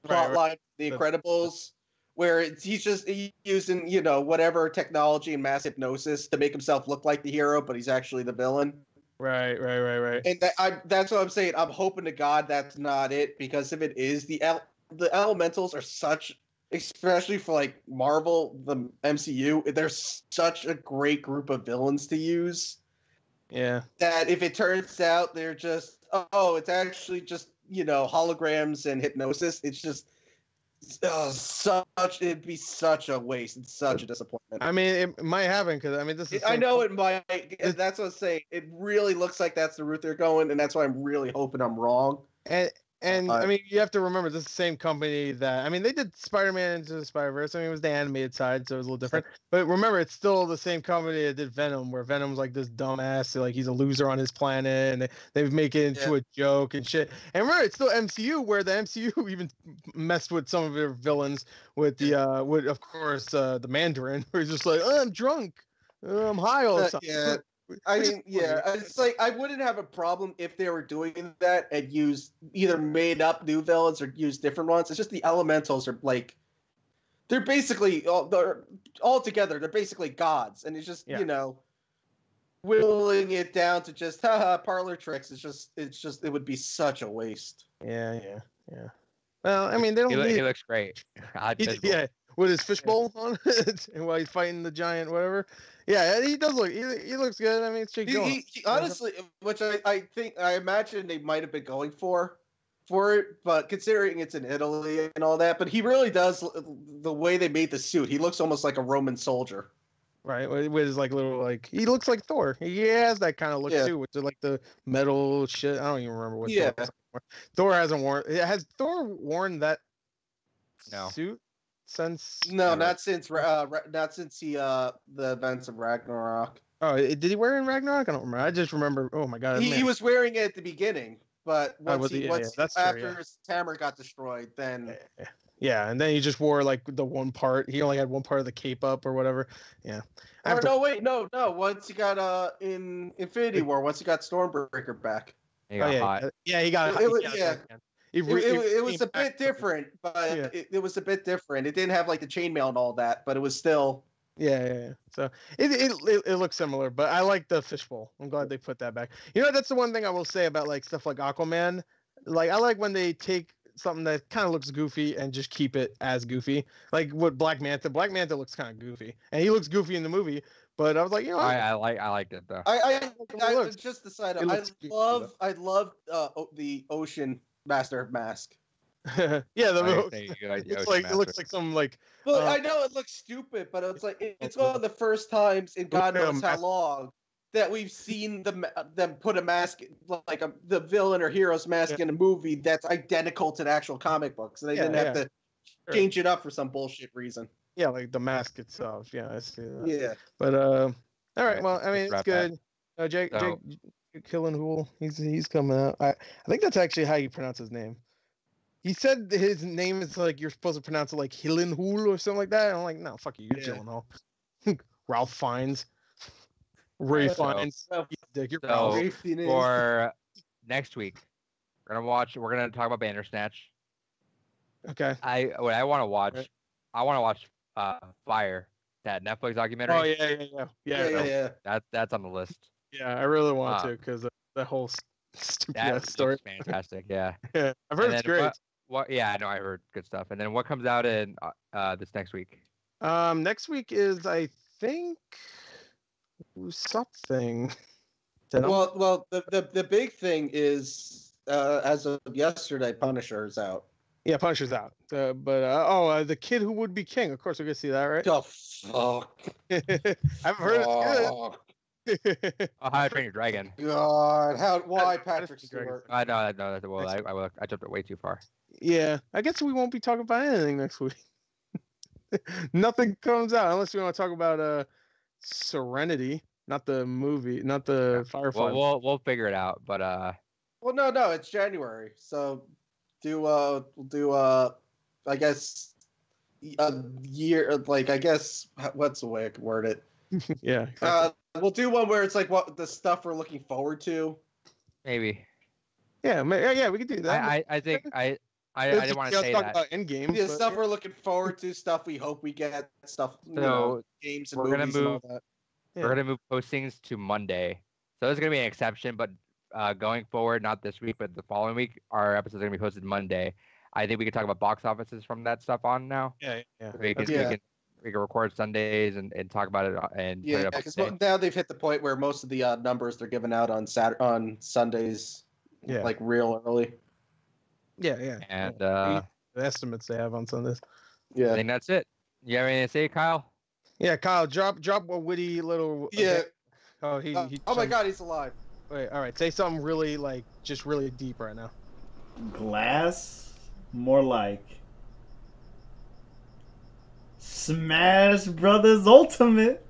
Right, plot line, the Incredibles, where it's, he's just using you know whatever technology and mass hypnosis to make himself look like the hero, but he's actually the villain. right, right, right, right. And that, I, that's what I'm saying. I'm hoping to God that's not it, because if it is, the el- the elementals are such, especially for like Marvel, the MCU, they're such a great group of villains to use Yeah. that if it turns out they're just oh it's actually just you know holograms and hypnosis it's just uh, such it'd be such a waste it's such a disappointment I mean, it might happen because I mean, this is. i know it might that's what i'm saying it really looks like that's the route they're going and that's why i'm really hoping i'm wrong And and Uh, I mean, you have to remember this is the same company that I mean they did Spider-Man into the Spider-Verse. I mean, it was the animated side, so it was a little different. But remember, it's still the same company that did Venom, where Venom's like this dumbass, like he's a loser on his planet, and they, they make it into Yeah. a joke and shit. And remember, it's still MCU, where the MCU even messed with some of their villains with the uh, with of course uh, the Mandarin, where he's just like, oh, I'm drunk, oh, I'm high all the time. yeah. I mean, yeah, it's like I wouldn't have a problem if they were doing that and use either made up new villains or use different ones. It's just the elementals are like they're basically all they're all together. They're basically gods, and it's just Yeah. you know whittling it down to just haha parlor tricks. It's just it's just it would be such a waste. yeah, yeah, yeah. Well, I mean, they don't He, loo- need he looks great. Odd He- yeah, with his fishbowl on it, and while he's fighting the giant, whatever. Yeah, he does look. He, he looks good. I mean, it's Jake He, Gyllenhaal. he, he- honestly, which I, I think I imagine they might have been going for for it, but considering it's in Italy and all that, but he really does the way they made the suit. He looks almost like a Roman soldier. right? With with his like little like he looks like Thor. He has that kind of look Yeah. too, with the, like the metal shit. I don't even remember what. Yeah. Thor, looks. Thor hasn't worn. Has Thor worn that No. suit since? No, Never. not since uh, not since the uh the events of Ragnarok. Oh, did he wear it in Ragnarok? I don't remember. I just remember. Oh my god. He, he was wearing it at the beginning, but Oh, once was he, he? Yeah, once yeah, that's true, after yeah. his Tamar got destroyed, then Yeah, Yeah, and then he just wore like the one part. He only had one part of the cape up or whatever. Yeah. I have or to- no, wait, no, no. Once he got uh in Infinity War, once he got Stormbreaker back, He Oh, yeah, hot. yeah, he got. It- it was- got- yeah. He it, re- it, he it was a back bit from different, but Yeah. it, it was a bit different. It didn't have like the chainmail and all that, but it was still Yeah, yeah, yeah. So it, it it it looks similar, but I like the fishbowl. I'm glad they put that back. You know, that's the one thing I will say about like stuff like Aquaman. Like I like when they take something that kind of looks goofy and just keep it as goofy. Like what Black Manta. Black Manta looks kind of goofy, and he looks goofy in the movie. But I was like, you know, I, I, I like I liked it though. I I, it I just decided I looks good, love I love uh the ocean master mask. yeah, the I mo- think you like the it's like it looks like some like Well, Uh, I know it looks stupid, but it's like it- it's one of the first times in God at a knows how long that we've seen the them put a mask like a, the villain or hero's mask in a movie that's identical to the actual comic books, and they Yeah, didn't have yeah. to Sure. change it up for some bullshit reason. yeah, like the mask itself. Yeah, I see that. Yeah, But uh, all right. Well, I mean, it's good. Uh, Jake, So- Jake Killen Hool, he's he's coming out. I I think that's actually how you pronounce his name. He said his name is like you're supposed to pronounce it like Hillen Hool or something like that. And I'm like, no, fuck you, you're Yeah. Gyllenhaal. Ralph Fiennes, Ray Yeah. So- Fiennes, Well, dick, you're so- Ralph. For next week, we're gonna watch. We're gonna talk about Bandersnatch. Okay. I what I want to watch. Right. I want to watch uh Fyre, that Netflix documentary. Oh yeah, yeah, yeah, yeah, yeah, yeah, yeah. That that's on the list. Yeah, I really want Ah. to because that whole stupid That story. looks fantastic. Yeah. Yeah, I've heard And it's great. What, what? Yeah, I know. I heard good stuff. And then what comes out in uh, uh this next week? Um, next week is I think something. Did I- Well, well, the, the the big thing is uh, as of yesterday, Punisher is out. yeah, Punisher's out. Uh, but uh, oh, uh, the kid who would be king. Of course, we're gonna see that, right? Oh fuck! I've heard Oh, it's good. Oh, How to Train Your Dragon. God, how? Why Patrick that's the dragon. Stewart? I know. I know. Well. I, I, I jumped it way too far. yeah, I guess we won't be talking about anything next week. Nothing comes out unless we want to talk about uh Serenity, not the movie, not the Firefly. Well, we'll we'll figure it out. But uh, Well, no, no, it's January. So do uh we'll do uh I guess a year like I guess what's the way I could word it? Yeah, exactly. Uh we'll do one where it's like what the stuff we're looking forward to. maybe. yeah, ma- yeah, yeah, we could do that. I, I, I think I I, I didn't want to say talk that. about Endgame. Yeah, but- stuff we're looking forward to, stuff we hope we get, stuff you know, games and we're gonna and all move- that. Yeah. We're gonna move postings to Monday, so there's gonna be an exception. But uh, going forward, not this week, but the following week, our episodes are gonna be posted Monday. I think we can talk about box offices from that stuff on now. Yeah, yeah. We can, Yeah. we can we can record Sundays and, and talk about it uh, and Yeah, because Monday. now they've hit the point where most of the uh, numbers they're giving out on Saturday on Sundays, Yeah. like real early. Yeah, yeah. and yeah. uh, the estimates they have on Sundays. Yeah, I think that's it. You have anything to say, Kyle? Yeah, Kyle, drop drop a witty little. yeah. Oh, he. Uh, he oh my God, he's alive. Wait, all right. Say something really like just really deep right now. Glass, more like Smash Brothers Ultimate.